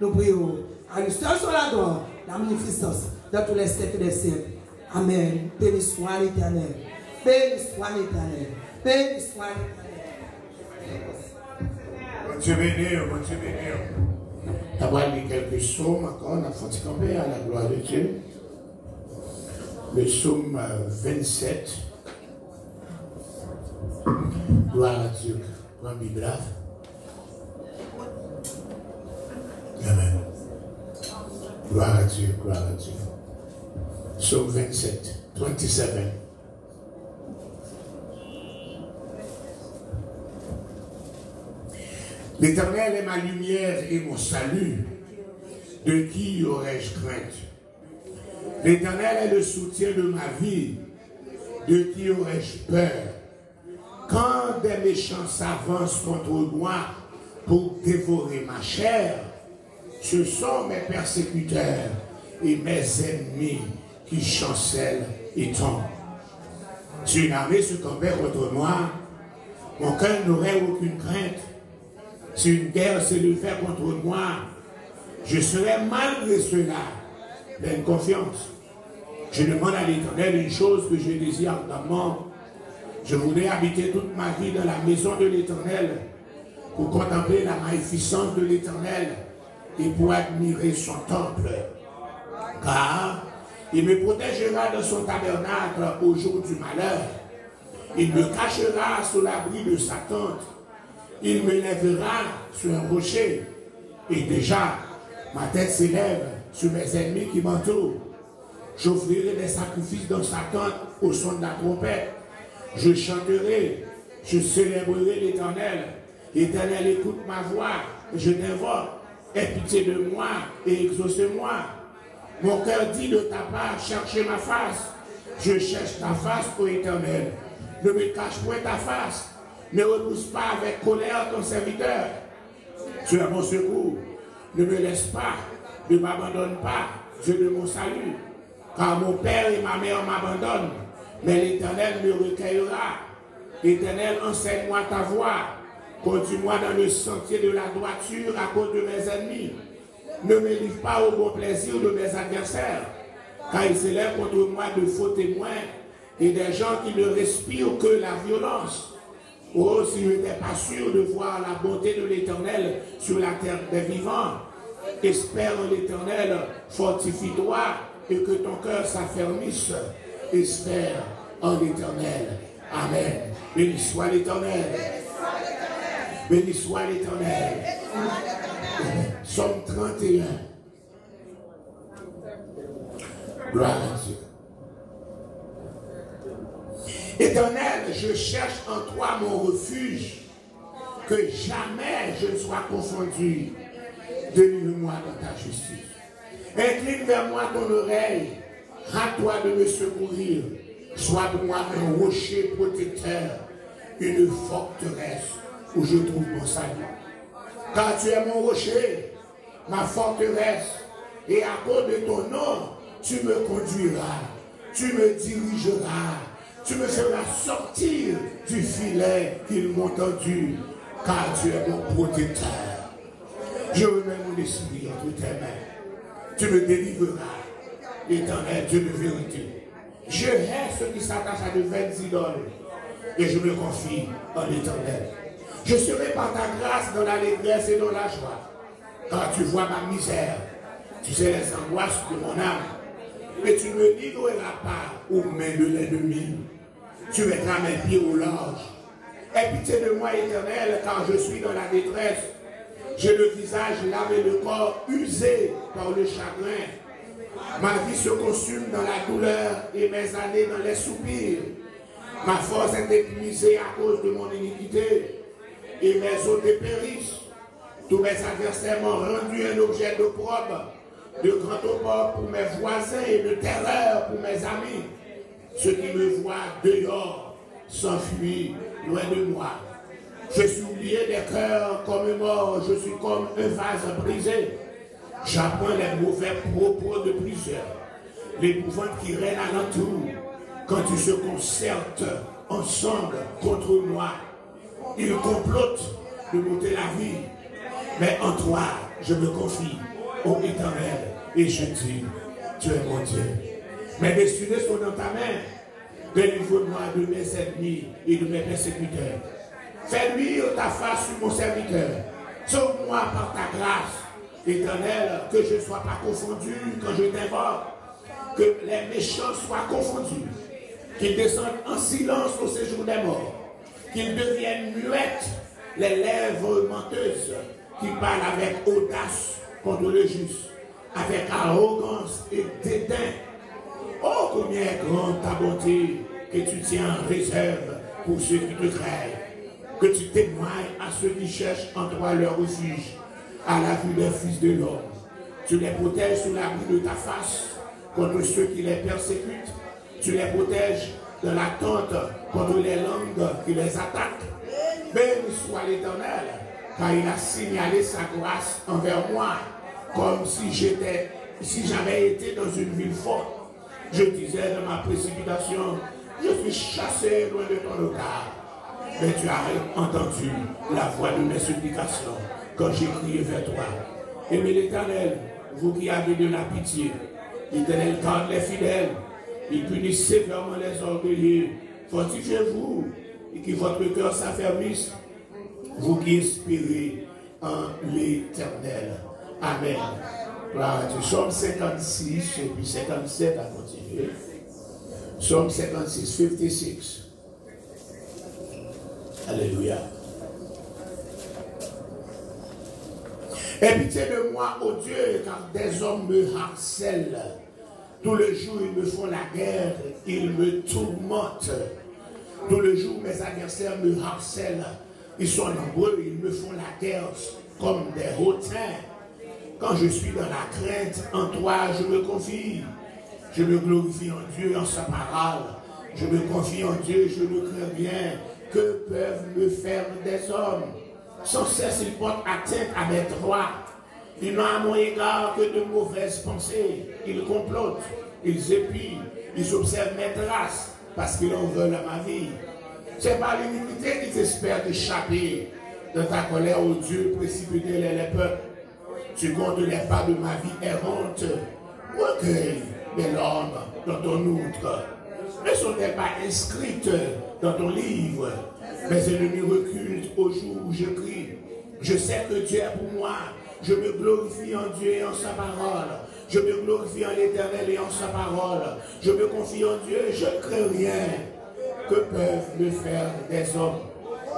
[SPEAKER 2] nous prions. À sur la gloire, la magnificence dans tous les siècles des siècles. Amen. Béni soit l'éternel. Béni soit l'éternel. Béni soit l'éternel.
[SPEAKER 1] Bon Dieu béni, bon Dieu béni. D'abord, il y a quelques psaumes encore, on a fait camper à la gloire de Dieu. Le psaume 27. Gloire à Dieu. Prends Bible. Amen. Gloire à Dieu, gloire à Dieu. Psaume 27, 27. L'Éternel est ma lumière et mon salut. De qui aurais-je crainte? L'Éternel est le soutien de ma vie. De qui aurais-je peur? Quand des méchants s'avancent contre moi pour dévorer ma chair, ce sont mes persécuteurs et mes ennemis qui chancellent et tombent. Si une armée se campait contre moi, mon cœur n'aurait aucune crainte. Si une guerre se levait contre moi, je serais malgré cela pleine confiance. Je demande à l'Éternel une chose que je désire ardemment. Je voudrais habiter toute ma vie dans la maison de l'Éternel pour contempler la magnificence de l'Éternel et pour admirer son temple. Car il me protégera dans son tabernacle au jour du malheur. Il me cachera sous l'abri de sa tente. Il me lèvera sur un rocher. Et déjà, ma tête s'élève sur mes ennemis qui m'entourent. J'offrirai des sacrifices dans sa tente au son de la trompette. Je chanterai, je célébrerai l'éternel. Éternel, écoute ma voix, je t'invoque. Aie pitié de moi et exauce-moi. Mon cœur dit de ta part, cherchez ma face. Je cherche ta face, ô éternel. Ne me cache point ta face. Ne repousse pas avec colère ton serviteur. Tu es mon secours. Ne me laisse pas. Ne m'abandonne pas. Je de mon salut. Car mon père et ma mère m'abandonnent. Mais l'éternel me recueillera. Éternel, enseigne-moi ta voie. Conduis-moi dans le sentier de la droiture à cause de mes ennemis. Ne me livre pas au bon plaisir de mes adversaires, car ils s'élèvent contre moi de faux témoins et des gens qui ne respirent que la violence. Oh, si je n'étais pas sûr de voir la bonté de l'Éternel sur la terre des vivants, espère en l'Éternel, fortifie-toi et que ton cœur s'affermisse. Espère en l'Éternel. Amen. Béni soit l'Éternel. Béni soit l'Éternel. Somme 31. Gloire à Dieu. Éternel, je cherche en toi mon refuge, que jamais je ne sois confondu. Délivre-moi dans ta justice. Incline vers moi ton oreille, rends-toi de me secourir. Sois pour moi un rocher protecteur, une forteresse où je trouve mon salut. Car tu es mon rocher, ma forteresse, et à cause de ton nom, tu me conduiras, tu me dirigeras, tu me feras sortir du filet qu'ils m'ont tendu, car tu es mon protecteur. Je remets mon esprit entre tes mains. Tu me délivreras, éternel Dieu de vérité. Je hais ceux qui s'attachent à de vaines idoles, et je me confie en l'éternel. Je serai par ta grâce dans l'allégresse et dans la joie. Car tu vois ma misère. Tu sais les angoisses de mon âme. Et tu ne me livreras pas aux mains de l'ennemi. Tu mettras mes pieds au large. Aie pitié de moi, éternel, car je suis dans la détresse. J'ai le visage lavé, le corps usé par le chagrin. Ma vie se consume dans la douleur et mes années dans les soupirs. Ma force est épuisée à cause de mon iniquité et mes os dépérissent. Tous mes adversaires m'ont rendu un objet d'opprobre, de grand opprobre pour mes voisins et de terreur pour mes amis. Ceux qui me voient dehors s'enfuient loin de moi. Je suis oublié des cœurs comme mort, je suis comme un vase brisé. J'apprends les mauvais propos de plusieurs, l'épouvante qui règne alentour quand ils se concertent ensemble contre moi il complote de monter la vie. Mais en toi, je me confie, au éternel, et je dis, tu es mon Dieu. Mes destinées sont dans ta main. Délivre-moi de mes ennemis et de mes persécuteurs. Fais luire ta face sur mon serviteur. Sauve-moi par ta grâce, éternel, que je ne sois pas confondu quand je t'invoque. Que les méchants soient confondus. Qu'ils descendent en silence au séjour des morts qu'ils deviennent muettes, les lèvres menteuses, qui parlent avec audace contre le juste, avec arrogance et dédain. Oh, combien grande ta bonté que tu tiens en réserve pour ceux qui te craignent, que tu témoignes à ceux qui cherchent en toi leur refuge, à la vue des fils de l'homme. Tu les protèges sous l'abri de ta face contre ceux qui les persécutent. Tu les protèges de l'attente contre les langues qui les attaquent. Béni soit l'Éternel, car il a signalé sa grâce envers moi, comme si j'avais été dans une ville forte. Je disais dans ma précipitation, je suis chassé loin de ton regard. Mais tu as entendu la voix de mes supplications quand j'ai crié vers toi. Aimez l'Éternel, vous qui avez de la pitié, L'Éternel garde les fidèles. Il punit sévèrement les orgueilleux. Fortifiez-vous et que votre cœur s'affermisse, vous qui espérez en l'Éternel. Amen. Voilà, Somme 56 et puis 57 à continuer. Somme 56, 56. Alléluia. Aie pitié de moi, ô Dieu, car des hommes me harcèlent. Tout le jour, ils me font la guerre, ils me tourmentent. Tout le jour, mes adversaires me harcèlent. Ils sont nombreux, ils me font la guerre comme des hautains. Quand je suis dans la crainte, en toi, je me confie. Je me glorifie en Dieu, en sa parole. Je me confie en Dieu, je ne crains rien. Que peuvent me faire des hommes? Sans cesse, ils portent atteinte à mes droits. Ils n'ont à mon égard que de mauvaises pensées. Ils complotent, ils épient, ils observent mes traces parce qu'ils en veulent à ma vie. C'est par l'unité qu'ils espèrent échapper de ta colère, ô Dieu, précipiter les, peuples. Tu comptes les pas de ma vie errante. Recueille mes larmes dans ton outre. Ne sont-elles pas inscrites dans ton livre? Mes ennemis reculent au jour où je crie. Je sais que Dieu est pour moi. Je me glorifie en Dieu et en sa parole. Je me glorifie en l'éternel et en sa parole. Je me confie en Dieu et je ne crains rien. Que peuvent me faire des hommes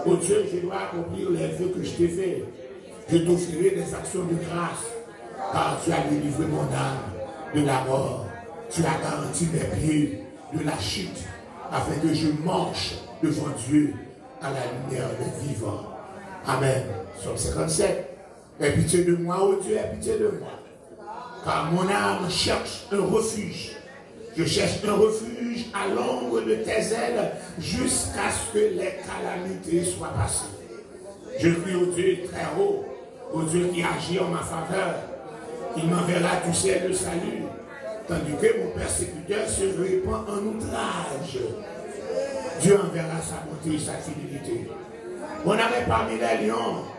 [SPEAKER 1] Oh Dieu, je dois accomplir les vœux que je t'ai faits. Je t'offrirai des actions de grâce, car tu as délivré mon âme de la mort. Tu as garanti mes pieds de la chute, afin que je marche devant Dieu à la lumière des vivants. Amen. Somme 57. Aie pitié de moi, oh Dieu, aie pitié de moi. Car mon âme cherche un refuge. Je cherche un refuge à l'ombre de tes ailes jusqu'à ce que les calamités soient passées. Je prie au Dieu très haut, au Dieu qui agit en ma faveur. Il m'enverra du ciel le salut, tandis que mon persécuteur se répand en outrage. Dieu enverra sa bonté et sa fidélité. Âme est parmi les lions.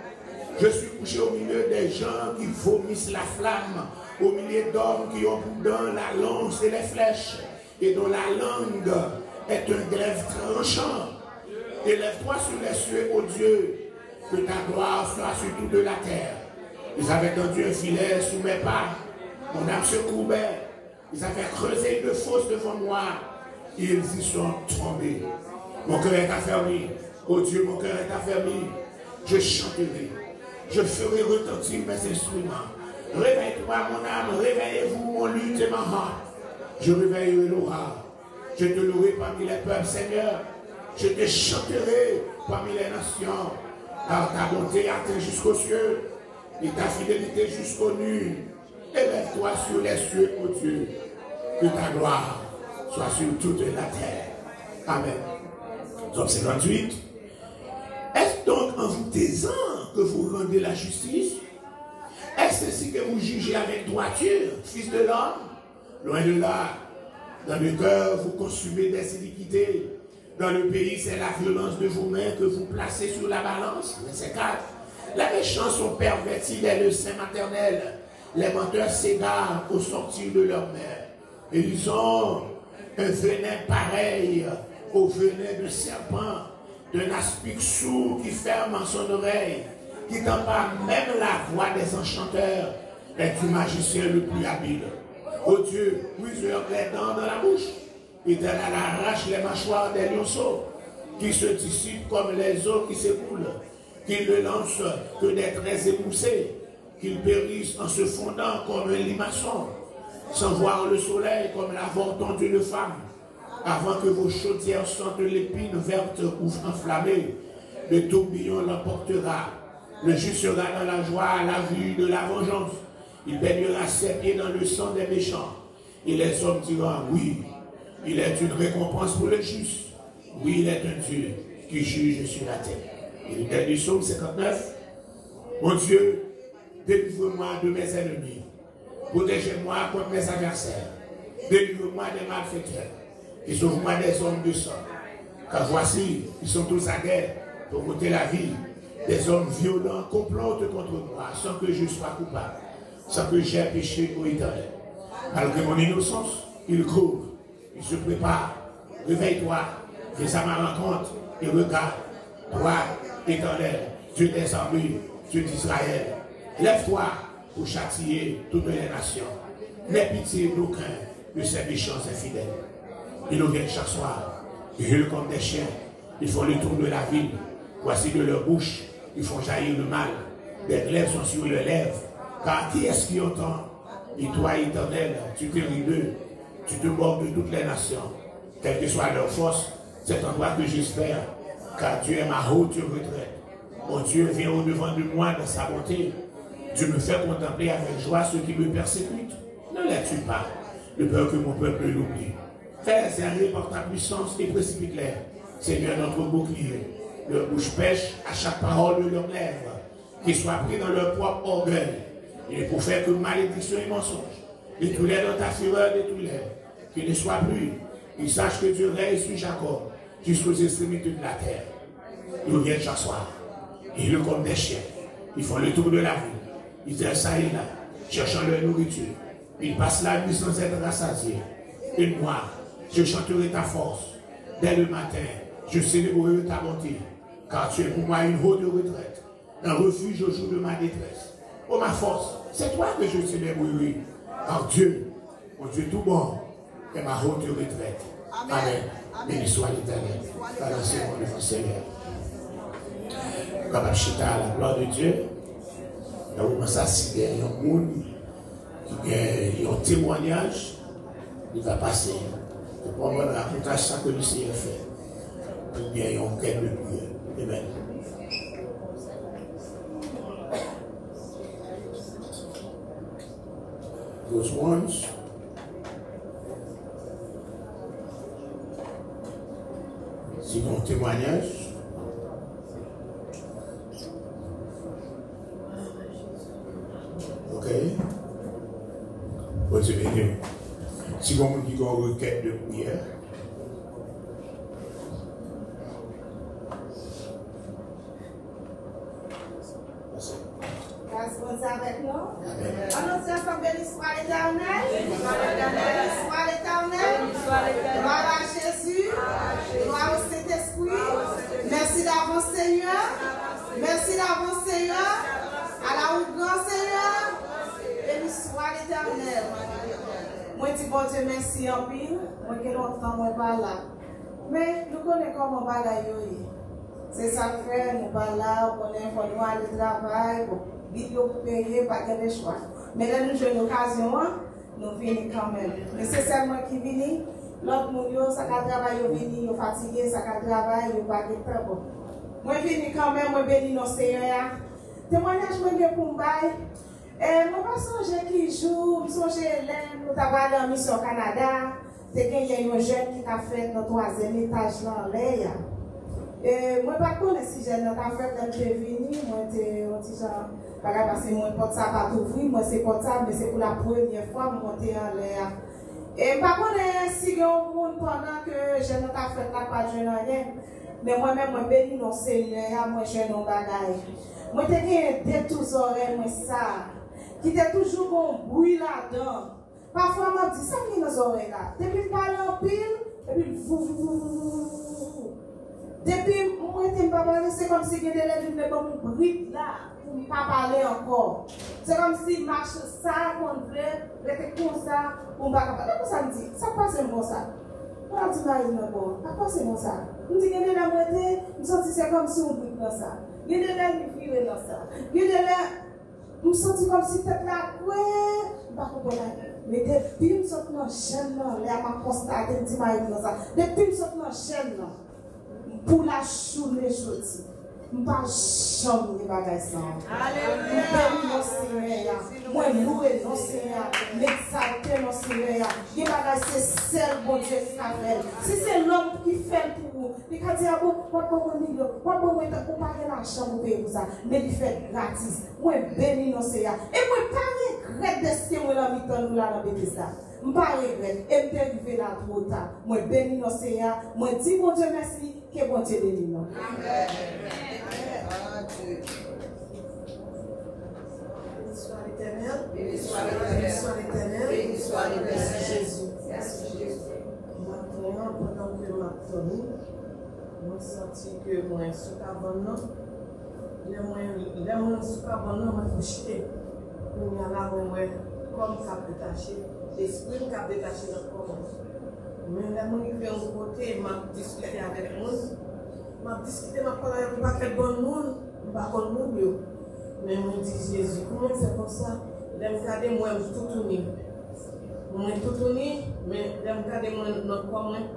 [SPEAKER 1] Je suis couché au milieu des gens qui vomissent la flamme, au milieu d'hommes qui ont dans la lance et les flèches, et dont la langue est un glaive tranchant. Élève-toi sur les cieux, ô Dieu, que ta gloire soit sur toute la terre. Ils avaient tendu un filet sous mes pas. Mon âme se courbait. Ils avaient creusé une fosse devant moi. Ils y sont tombés. Mon cœur est affermi. Oh Dieu, mon cœur est affermi. Je chanterai. Je ferai retentir mes instruments. Réveille-toi, mon âme. Réveillez-vous, mon lutte et ma harpe. Je réveillerai l'aura. Je te louerai parmi les peuples, Seigneur. Je te chanterai parmi les nations. Car ta bonté atteint jusqu'aux cieux et ta fidélité jusqu'aux nues. Élève-toi sur les cieux, ô Dieu. Que ta gloire soit sur toute la terre. Amen. Somme 58. Est-ce donc en vous taisant que vous rendez la justice Est-ce ainsi que vous jugez avec droiture, fils de l'homme? Loin de là, dans le cœur, vous consumez des iniquités. Dans le pays, c'est la violence de vos mains que vous placez sur la balance. Verset 4. La méchants sont pervertis dès le sein maternel. Les menteurs s'égarent au sortir de leur mère. Et ils ont un venin pareil au venin de serpent, d'un aspic sourd qui ferme en son oreille, qui pas même la voix des enchanteurs, et du magicien le plus habile. Ô Dieu, plusieurs les dents dans la bouche, elle arrache les mâchoires des lionceaux, qui se dissipent comme les eaux qui s'écoulent, qui ne lancent que des traits émoussés, qu'ils périssent en se fondant comme un limaçon, sans voir le soleil comme l'avorton d'une femme avant que vos chaudières sentent l'épine verte ou enflammée, le tourbillon l'emportera. Le juste sera dans la joie à la vue de la vengeance. Il baignera ses pieds dans le sang des méchants. Et les hommes diront, oui, il est une récompense pour le juste. Oui, il est un Dieu qui juge sur la terre. Et le dernier psaume 59. Mon Dieu, délivre-moi de mes ennemis. Protégez-moi contre mes adversaires. Délivre-moi des malfaiteurs. Et sauve-moi des hommes de sang. Car voici, ils sont tous à guerre pour ôter la vie. Des hommes violents complotent contre moi sans que je sois coupable, sans que j'aie péché au éternel. Malgré mon innocence, il court, il se prépare. Réveille-toi, fais sa ma rencontre et regarde. Toi, éternel, Dieu des armées, Dieu d'Israël, lève-toi pour châtier toutes les nations. N'aie pitié d'aucun de ces méchants infidèles. Ils nous viennent chaque soir, ils comme des chiens. Ils font le tour de la ville. Voici de leur bouche, ils font jaillir le mal. Des glaives sont sur leurs lèvres. Car qui est-ce qui entend? Et toi, éternel, tu te d'eux. Tu te moques de toutes les nations. Quelle que soit leur force, c'est en toi que j'espère. Car tu es ma haute retraite. Mon Dieu vient au-devant de moi dans sa bonté. Dieu me fait contempler avec joie ceux qui me persécutent. Ne les tue pas, de peur que mon peuple l'oublie. Fais servir par ta puissance et précipite-les. Seigneur, notre bouclier. Leur bouche pêche à chaque parole de leurs lèvres. Qu'ils soient pris dans leur propre orgueil. Et pour faire que malédiction et mensonge. Détruis-les dans ta fureur, détruis-les. Qu'ils ne soient plus. Ils sachent que Dieu règne sur Jacob jusqu'aux extrémités de la terre. Ils reviennent chaque soir. Ils le comme des chiens. Ils font le tour de la ville. Ils aiment ça et là, cherchant leur nourriture. Ils passent la nuit sans être rassasiés. Et moi, je chanterai ta force. Dès le matin, je célébrerai ta bonté. Car tu es pour moi une haute retraite, un refuge au jour de ma détresse. Oh ma force, c'est toi que je célébrerai. Car Dieu, mon Dieu tout bon, est ma haute retraite. Amen. Béni soit l'éternel. Balancez mon devant Seigneur. Comme à la gloire de Dieu, là où ça, si il y a un monde qui a un témoignage, il va passer. Pour moi, raconter ça que le Seigneur fait. Pour bien, il y a un cœur de prière. Amen. Those ones C'est mon témoignage. Ok. Bon, c'est bien. Si vous me dites une requête de prière,
[SPEAKER 3] Responsable avec nous. Annoncez ensemble béni soit l'éternel. Béni soit l'éternel. Gloire à Jésus. Gloire au Saint-Esprit. Merci d'avance, Seigneur. Merci d'avance, Seigneur. À la haute grand Seigneur. Béni soit l'éternel. Moi, je Dieu, merci en pile. Moi, longtemps, moi, pas là. Mais nous connaissons comment bagaille C'est ça que fait, nous pas là, on connaît, faut nous aller travail, bon, vite pour payer, pas de choix. Mais là, nous avons une occasion, nous venons quand même. Mais c'est seulement qui vient, l'autre monde, ça va travailler, ils viennent, ils fatigué, ça va travailler, ils pas de temps. Bon. Moi, je viens quand même, moi, béni nos Seigneur. Témoignage, moi, je pour et moi, je songe qui joue, je songe nous avons en mission au Canada. C'est qu'il y a un jeune qui a fait notre troisième étage là en l'air. Et moi, pas connais si j'ai notre fait quand je venu, moi, j'étais un petit genre, parce que mon porte ça pas ouvrir, moi, c'est portable, mais c'est pour la première fois monter en l'air. Et pas connais si il y a un monde pendant que j'ai notre fait là, pas de rien. Mais moi-même, moi, béni non Seigneur, moi, j'ai nos bagages. Moi, j'ai des tous oreilles, moi, ça qui était toujours bon bruit là-dedans. Parfois, on dit, ça qui les oreilles là. Depuis que parle en pile, et puis, vous, vous, vous, vous, Depuis, moi, je ne pas c'est comme si des élèves qui bruit là, pour ne pas encore. C'est comme si marche ça, qu'on comme ça, ne pas parler. Pourquoi ça me dit? Ça passe comme ça. On dit, Marie, mais bon, pourquoi c'est comme ça dit, a des élèves qui c'est comme si on dans ça. Qui vivent dans ça. m senti kom si tek la kwe, bako bon la gen. Me depi m sot nan jen nan, le a ma konstate di ma yon sa, depi m sot nan jen nan, pou la chou le choti. Jeudi, nous ne pas jamais bagaille ça. Alléluia. Nous Seigneur. Moi, louer nos Seigneur. M'exalter nos Seigneur. Il bagaille c'est seul bon Dieu qui fait. Si c'est l'homme qui fait pour vous, il a dit, ah bon, pas pour mon niveau, pas pour moi, pour pas l'argent pour payer pour ça. Mais il fait gratis. Moi, béni nos Seigneur. Et moi, pas regret de ce que moi, la mi-temps, nous, là, dans Bethesda. Je m pa regret, m te la tro ta, mwen beni nou se ya, mwen di bon te mersi, ke bon te. Amen. Amen. Béni soit l'éternel, béni soit l'éternel, béni soit l'éternel,
[SPEAKER 2] merci Jésus. Merci Jésus. Maintenant, pendant que senti bon nan, le mwen sou ka bon nan mwen mwen mwen mwen, kom sa tache, espri m kap detache nan komon. Men le mwen yi fe yon kote, mwen diskite avek moun, mwen diskite mwen pala yon paket bon moun, mwen bakon moun yo. Men mwen di Jezu, koumen se kon sa, le m kade mwen toutouni. Mwen toutouni, men le m kade mwen not kwa mwen,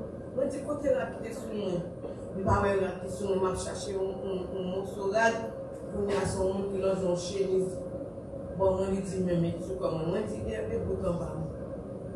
[SPEAKER 2] di kote la ki te sou mwen, mi ba wè la ki sou mwen chache yon rad, pou mwen ason moun ki loj yon. Bon, mwen li di mwen met sou kon mwen, mwen di gen pe bouton pa mwen.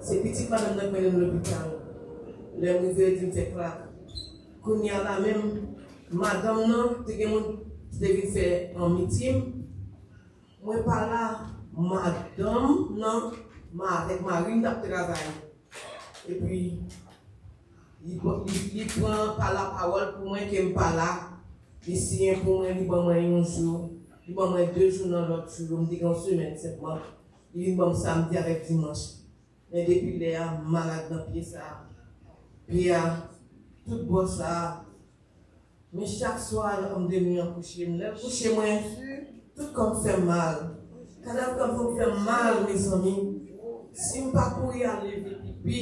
[SPEAKER 2] Se pitik madame nan mwen nan l'opital. Le mwen ve di mte klak. Koun ya la men, madam nan, te gen moun devin fe an mitim. Mwen pala, madam nan, ma avek ma rin dap travay. E pi, li pran pala pawol pou mwen kem pala. Disiyen pou mwen li ban mwen yon jou, Li ban mwen 2 jou nan lot jou, Mwen di gen semen sepman. Li ban samdi avek dimanche. Men depi le a, malak nan piye sa, piye a, tout bo sa, men chak swal am demi an kouche mwen, kouche mwen, tout kon fè mal, kanan kon fè mal, mes ami, si m pa kou ya leve pipi,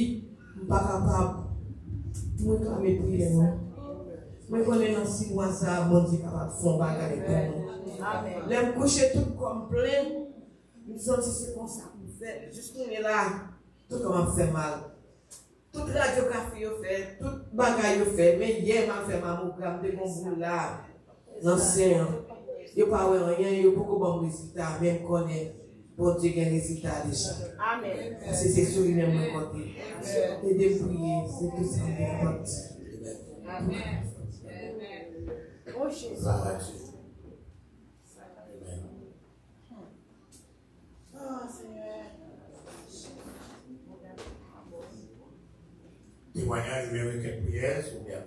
[SPEAKER 2] m pa kapab, Mwen kame priye mwen. Mwen konen nan si waza, mwen di kapap fon bagay kon. Lè m kouche tout komplen, mwen santi se kon sa pou fè. Jist mwen tout an man fè mal. Tout radiografi yo fè, tout bagay yo fè, men yè man fè mamogram de kon vou la, nan sè an. Yo pa wè an yè, yo pou kou bon rezultat, men konè, bon diè gen rezultat de chan. Amen. Se se sou yè mwen kote. Te defouye, se tout se mwen kote. Amen. Amen. O
[SPEAKER 1] Jésus.
[SPEAKER 2] Oh, Seigneur.
[SPEAKER 1] Témoignage, je vais avec une prière, ou bien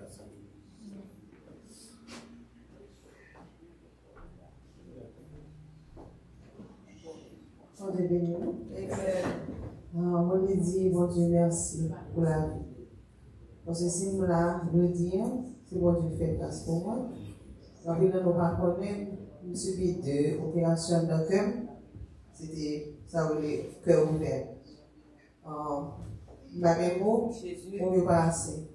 [SPEAKER 4] Bon Dieu béni. On lui dit, bon Dieu, merci pour la vie. Parce que si nous la le dire, c'est bon Dieu fait place pour moi. Donc, il ne nous pas connaître, nous subi deux opérations de cœur. C'était ça, le cœur ouvert. Ma mémoire, on ne pas assez.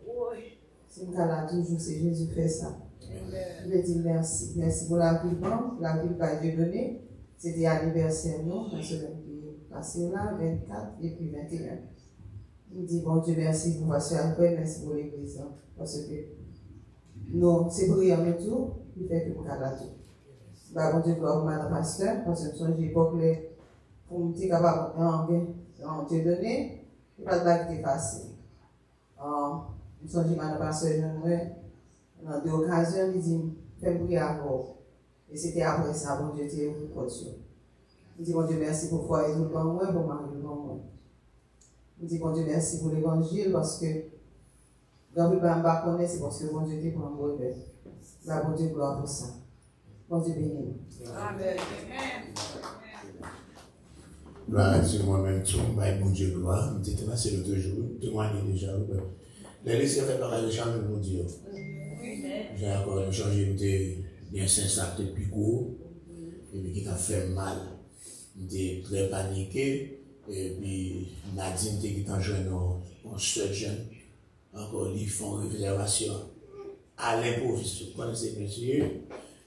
[SPEAKER 4] C'est toujours, c'est Jésus fait ça. Je lui dis merci. Merci pour la vie, la vie que Dieu donné. C'était anniversaire, non, la semaine qui est passée là, 24 et puis 21. Il dit, bon Dieu, merci pour votre après, merci pour l'église. hein, Parce que, non, c'est brillant mais tout, il fait que vous avez tout. Bah, bon Dieu, gloire, madame pasteur, parce que j'ai pas que pour me dire capable, en Dieu donné, Yon pat la ki te pase. Yon ah, sonji man apaswe jan mwen, nan de okasyon li di, fèm pou ki avor. E se te apre sa, bon diyo te yon kontyon. Li di, bon diyo mersi pou fwa e yon ban mwen, pou man yon ban mwen. Li di, bon diyo mersi pou l'Evangil, paske nan vi ban bak konen, se paske bon diyo te pou an mwen mwen. La bon diyo gloa pou sa. Bon diyo benin.
[SPEAKER 2] Amen. Amen.
[SPEAKER 1] Gloire à Dieu, moi-même, tout, bah, bon Dieu, gloire. Me passé le deux jours, témoigner déjà. Les laissés fait par le changement de mon Dieu. J'ai encore changé de bien sincère depuis court, et puis qui t'a fait mal. J'étais très paniqué, et puis Nadine qui t'a jeune, un seul jeune, encore ils font réservation à. Vous connaissez bien sûr,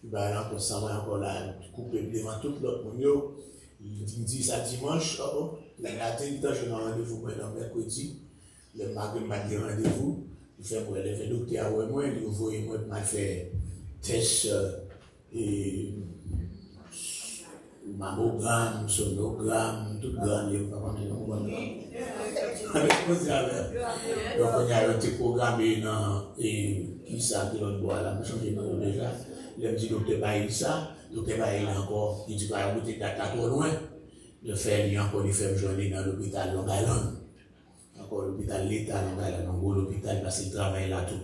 [SPEAKER 1] il va encore ça, encore là, couper devant tout l'autre monde. Il dit ça dimanche, oh, la Nadine qui t'a jeune un rendez-vous le mercredi, le mardi m'a dit rendez-vous, il fait pour le docteur, ouais, moi, il voit moi, m'a fait test euh, et mammogramme, sonogramme, tout grand, il va mettre un Donc, on a un petit programme et qui ça, qui l'on boit là, je change de nom déjà. Le petit docteur Baïl ça, encore, il dit, vous êtes data trop loin. De faire, il y a encore femmes journées dans l'hôpital Long. Encore l'État Long l'hôpital parce qu'il travaille là tout.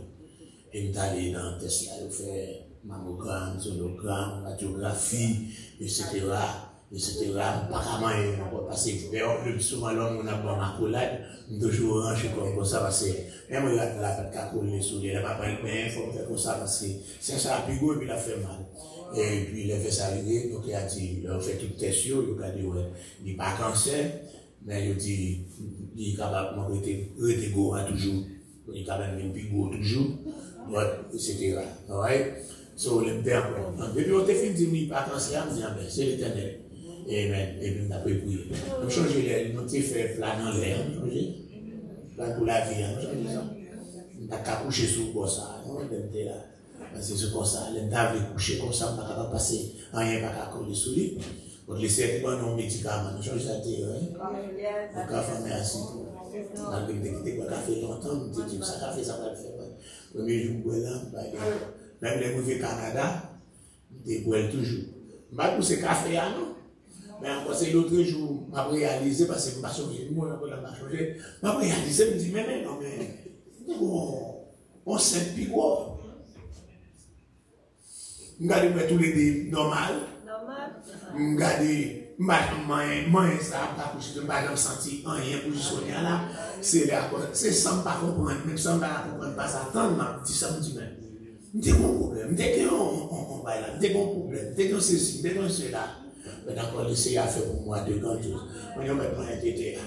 [SPEAKER 1] Et nous allé dans il fait mammogramme, sonogramme, radiographie, etc. etc. Apparemment, le souvent l'homme, on a bon accolade, on toujours ranger comme ça, même il a la sur lèvres, après, il faut faire c'est ça, puis il a fait mal. Et puis il a fait arriver, donc il a dit, il a fait toute test, il a dit, ouais, il n'est pas cancer, mais il a dit, il est capable de rester gros toujours, il est capable même gros toujours, etc. Alright? So, le père, depuis on t'a fini de dire, pas cancer, on dit, c'est l'éternel. Amen. Et puis, on a prier. On change l'air, on a fait plan dans l'air, on change. Plan pour la vie, on change ça. On a qu'à coucher sous quoi ça, on était là. Parce que c'est comme ça, on a coucher comme ça, on n'a pas passer, rien pas coller sous lui. Donc, les certificats non médicaments, on change ça, hein. On a fait merci. On a fait quoi, café longtemps, on dit, ça, café, ça va le faire. Premier jour, là, même les mauvais Canada, je bois toujours. Je ne pas café, non? Mais encore, c'est l'autre jour, je réalisé, parce que je suis pas moi, je pas changé. Je réalisé, je me dis, mais non, mais, on s'est plus Mgade mwen tou lede normal. Mgade mwen sa ap akou chite mba jom santi an yen pou jisonyan la. Se le akon, se san pa kompon, mwen san pa kompon pas atan nan, ti san mwen di men. Mwen te kon problem, mwen te kon bay la, mwen te kon problem, mwen te kon se si, mwen te kon se la. Mwen akon lese ya fe pou mwa de gantou, mwen yo mwen pran ete te ya.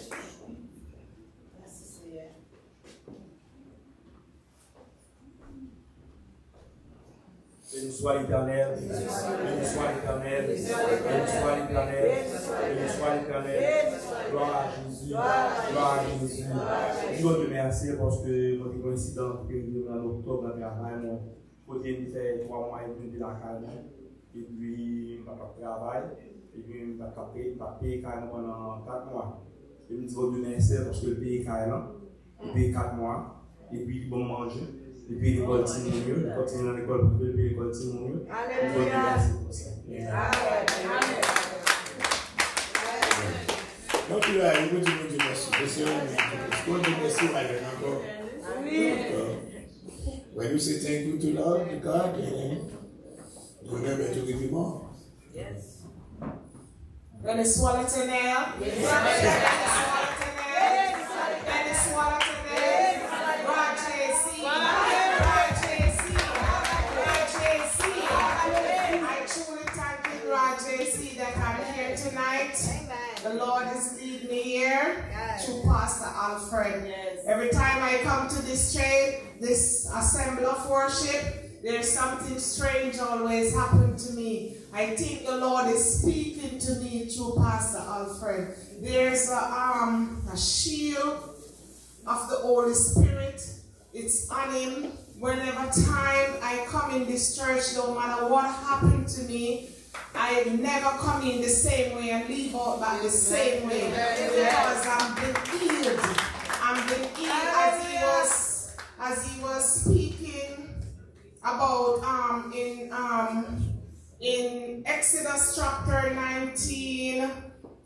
[SPEAKER 5] Béni soit l'éternel, béni soit l'éternel, béni soit l'éternel, béni soit l'éternel. Gloire à Jésus, gloire à Jésus. Je vous remercie parce que notre coïncidence que nous en octobre, côté nous fait trois mois et demi de la calme, et puis va travail, et puis va payer calme pendant quatre mois. Et nous vous remercie parce que le pays calme, le pays quatre mois, et puis bon manger. Et puis l'école Timounio, continuer dans l'école privée, puis l'école Timounio. Alléluia.
[SPEAKER 1] Donc, il a eu beaucoup de merci. Monsieur, est-ce qu'on dit merci encore? Oui. When you say thank you to Lord, to God, remember to give him more. Yes.
[SPEAKER 6] Béni soit l'éternel. Béni soit l'éternel. Béni soit l'éternel. Tonight. The Lord is leading me here to Pastor Alfred. Every time I come to this church, this assembly of worship, there's something strange always happen to me. I think the Lord is speaking to me through Pastor Alfred. There's a, um, a shield of the Holy Spirit. It's on him. Whenever time I come in this church, no matter what happened to me, I never come in the same way and leave out back the same way because I'm been healed. I'm been healed as he was as he was speaking about um in um in Exodus chapter 19.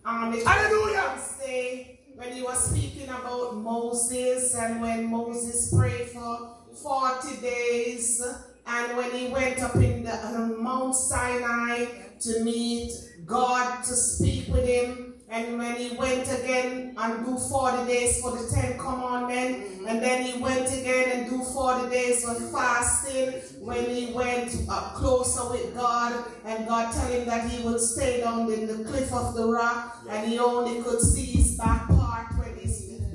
[SPEAKER 6] Um Hallelujah. Say when he was speaking about Moses and when Moses prayed for 40 days and when he went up in the Mount Sinai to meet God to speak with him and when he went again and do 40 days for the 10 commandments and then he went again and do 40 days of fasting when he went uh, closer with God and God tell him that he would stay down in the cliff of the rock and he only could see his back part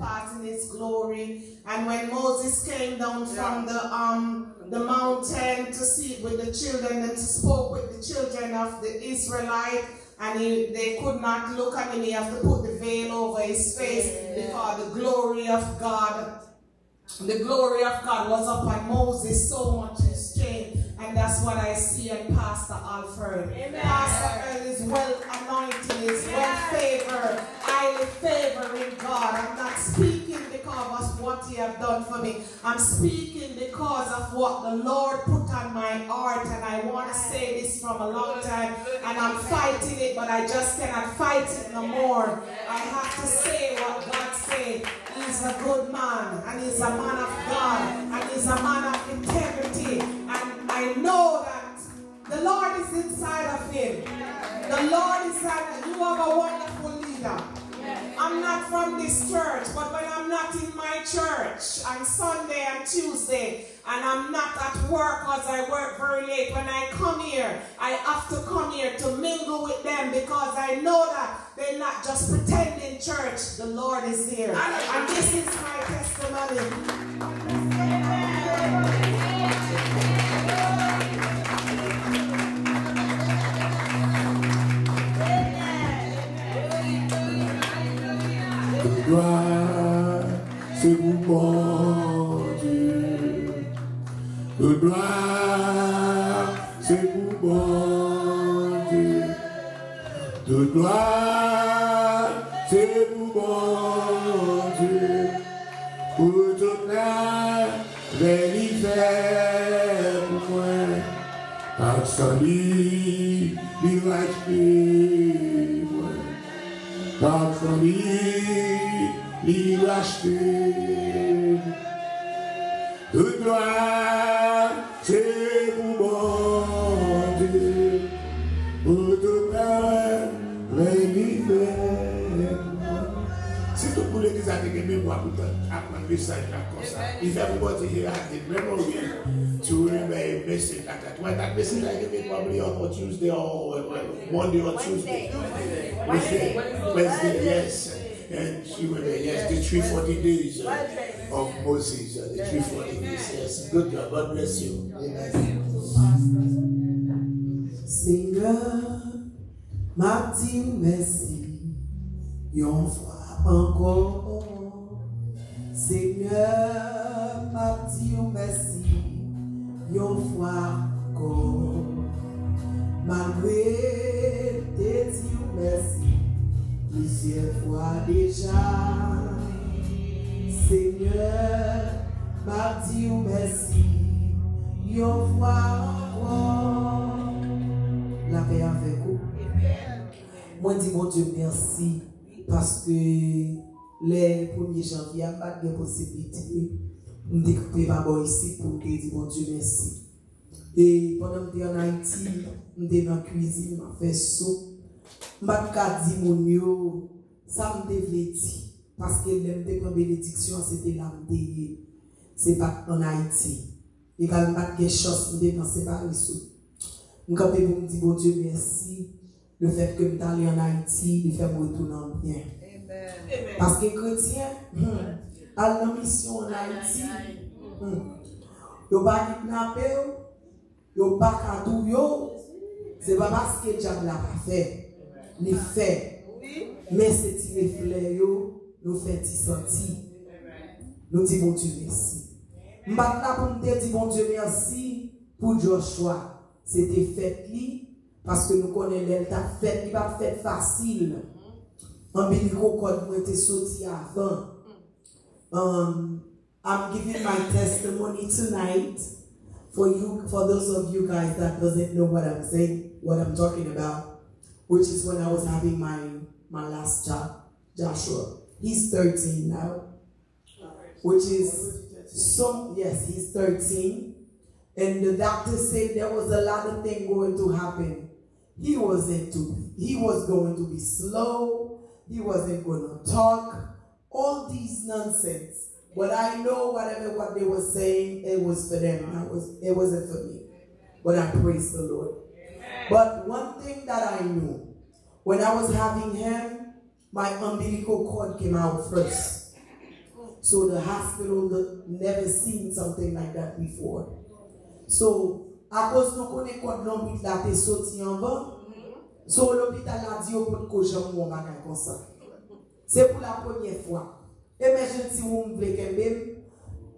[SPEAKER 6] he's passing his glory and when Moses came down from the um the mountain to see with the children and spoke with the children of the Israelite and he, they could not look at him. He had to put the veil over his face because the glory of God
[SPEAKER 7] the glory of God was upon Moses so much is changed. And that's what I see in Pastor Alfred. Pastor Earl is well anointed, is well favored, favored in God. I'm not speaking because of what he have done for me. I'm speaking because of what the Lord put on my heart. And I want to say this from a long time. And I'm fighting it, but I just cannot fight it no more. I have to say what God said. He's a good man, and he's a man of God, and he's a man of integrity. And I know that the Lord is inside of him. The Lord is inside. You have a wonderful leader. I'm not from this church, but when I'm not in my church on Sunday and Tuesday, and I'm not at work because I work very late, when I come here, I have to come here to mingle with them because I know that they're not just pretending church. The Lord is here. And this is my testimony.
[SPEAKER 1] Gloire, c'est vous, mon Dieu. Toute gloire, c'est vous, mon Dieu. Toute gloire, c'est vous, mon Dieu. Pour toute la l'hiver pour moi. Par il va moi. Par son il va Toute gloire, c'est pour mon Dieu. Pour la l'hiver. Si tout pour l'église a des mémoires pour apprendre le message comme ça, il fait pour votre here at the memory to remember a message like that. When that message like it probably on Tuesday or Monday or Tuesday. Wednesday. Wednesday, yes. And she went there, yes, the 340 days uh, of Moses, uh, the 340 days, yes. Good God, God bless you. Amen.
[SPEAKER 7] Seigneur, m'a dit merci, yon fois encore. Seigneur, m'a dit merci, yon fois encore. Malgré te dit merci, plusieurs fois déjà. Seigneur, m'a dit merci, yon fois encore. La paix avec vous. Moi, dis mon Dieu merci parce que les 1er janvier, il n'y a pas de possibilité. Me découper par ici pour te dire mon Dieu merci. Et pendant que je en Haïti, je suis dans la cuisine, je fais soupe. Mbak ka di moun yo, sa mte vle di, paske lèm te kon benediksyon, se te lam te ye, se pat an Haiti. E kal mbak ke chos mde pan se pari sou. Mkape pou mdi, bon Dieu, mersi, le fèk ke mta li an Haiti, li fèm mwen tou nan bien. Paske kretien, hmm, al nan misyon an Haiti, hmm, yo ba kidnapè yo, yo ba katou yo, se ba maske diable la pa fèk. L'a fait. Il fait. Mais c'est tiré fleur, nous fait sentir. Nous disons bon Dieu merci. Là pour nous dire bon Dieu merci pour Joshua c'était fait li parce que nous connaissons l'Elta fait li pas fait facile en bilico code moi était sorti avant um I'm giving my testimony tonight for you for those of you guys that doesn't know what I'm saying what I'm talking about which is when I was having my my last job Joshua he's 13 now which is some yes he's 13 and the doctor said there was a lot of things going to happen. He wasn't to, he was going to be slow. He wasn't going to talk. All these nonsense. But I know whatever what they were saying, it was for them. I was, it wasn't for me. But I praise the Lord. But one thing that I knew, when I was having him, my umbilical cord came out first. So the hospital never seen something like that before. So, à cause nous connaissons code l'hôpital là t'es sorti en bas. So l'hôpital a dit au pot que j'aime mon bagage comme ça. C'est pour la première fois. Vous me voulez qu'un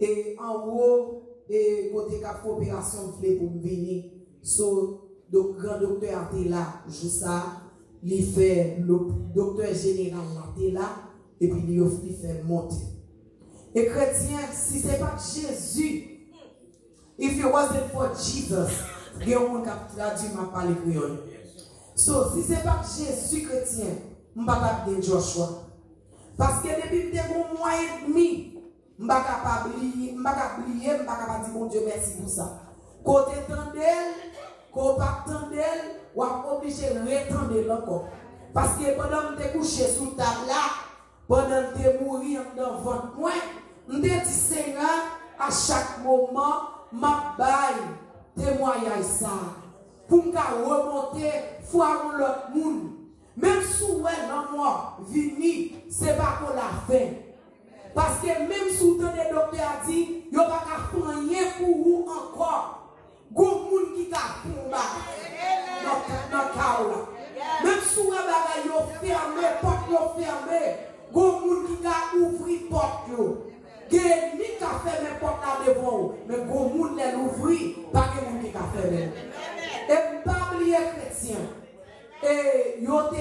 [SPEAKER 7] et en haut, et côté cap coopération voulait pour venir. So, donc, grand docteur était là, il fait, le docteur général et puis il fait monter. Et chrétien, si ce n'est pas Jésus, if it wasn't for Jesus, il y a un qui traduit ma parole. So, si ce n'est pas Jésus chrétien, je ne pas bien Joshua. Parce que depuis que un mois et demi, je ne pas pas oublier, je ne pas dire mon Dieu merci pour ça. Côté tendel, côté pas tendel, ou obligé de retendre encore. Parce que pendant que je couché sous table pendant que je mouru dans votre point, je dis Seigneur, à chaque moment, ma baille témoignage ça. Pour me remonter, foi l'autre monde. Même si vous dans moi, vini, ce n'est pas pour la fin. Parce que même si vous avez des docteurs dit, il n'y a pas rien pour vous encore. Go moun qui ka combat dans dans kaola. Même si vous avez yo fermé, porte yo fermé, go moun qui ka yo. Gen ni ka fermé porte là devant vous, mais go moun les ouvrir, pas que moun qui ka fermé. Et pas oublier chrétien. Et yo te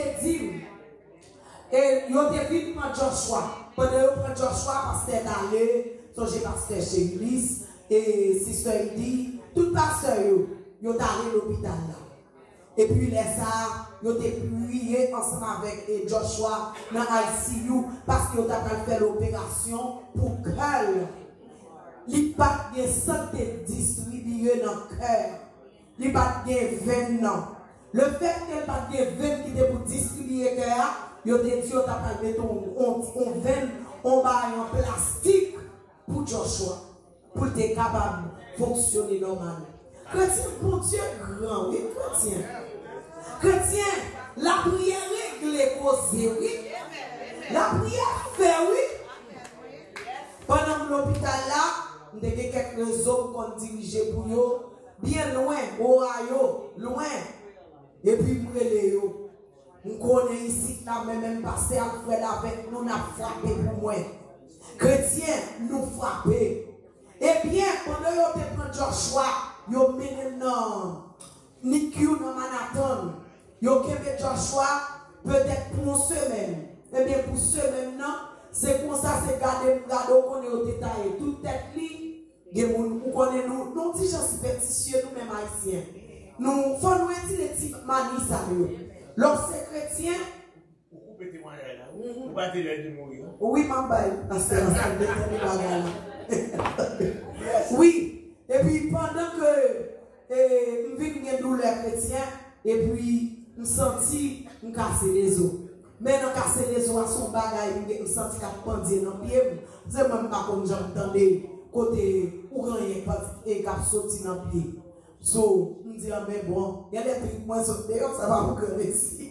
[SPEAKER 7] yo te vite prendre Joshua. Pendant yo prendre Joshua parce que allé, so j'ai pasteur chez l'église et sister dit tout pasteur yo, yo allé l'hôpital là. Et puis les ça, yo te prié ensemble avec Joshua dans ICU parce qu'ils ont fait l'opération pour cœur. Li pat gen sante distribuye nan kèr. Li pat gen ven non. nan. Le fèk ke pat gen ven ki te pou distribuye kèr, yo te diyo ta pal meton on ven, on ba yon plastik pou Joshua, pou te kabab fonctionner normalement. Chrétien, pour Dieu grand, oui, chrétien. Chrétien, la prière règle causée, oui. La prière fait, oui. Pendant l'hôpital là, nous avons quelques hommes qu'on dirigeait pour eux, bien loin, Ohio, loin. Et puis, nous les Nous connaissons ici, là, même passé Alfred avec nous, nous frappé pour moi. Chrétien, nous frappé. Eh bien, pendant que vous prenez Joshua, vous mené dans Nikiu dans Manhattan. Vous avez Joshua peut-être pour une semaine. Eh bien, pour une semaine, non, c'est comme ça, c'est garder, garder, on connaît au détail. Tout est li, nous connaissons, nous, nous, petits gens superstitieux, nous, même haïtiens. Nous, faut nous dire les petits manies, ça, Lorsque c'est chrétien,
[SPEAKER 1] Vous coupez témoignage là. Vous battez les de.
[SPEAKER 7] oui, et puis pendant que je viens de douleur chrétien, et puis je senti que je casser les os. Mais je casser les os à son bagage, je senti qu'il a pendu dans le pied. C'est même pas comme j'entendais côté où rien cap sorti dans le pied. So, je me dis, mais bon, il y a des trucs moins sautés, ça va vous ici.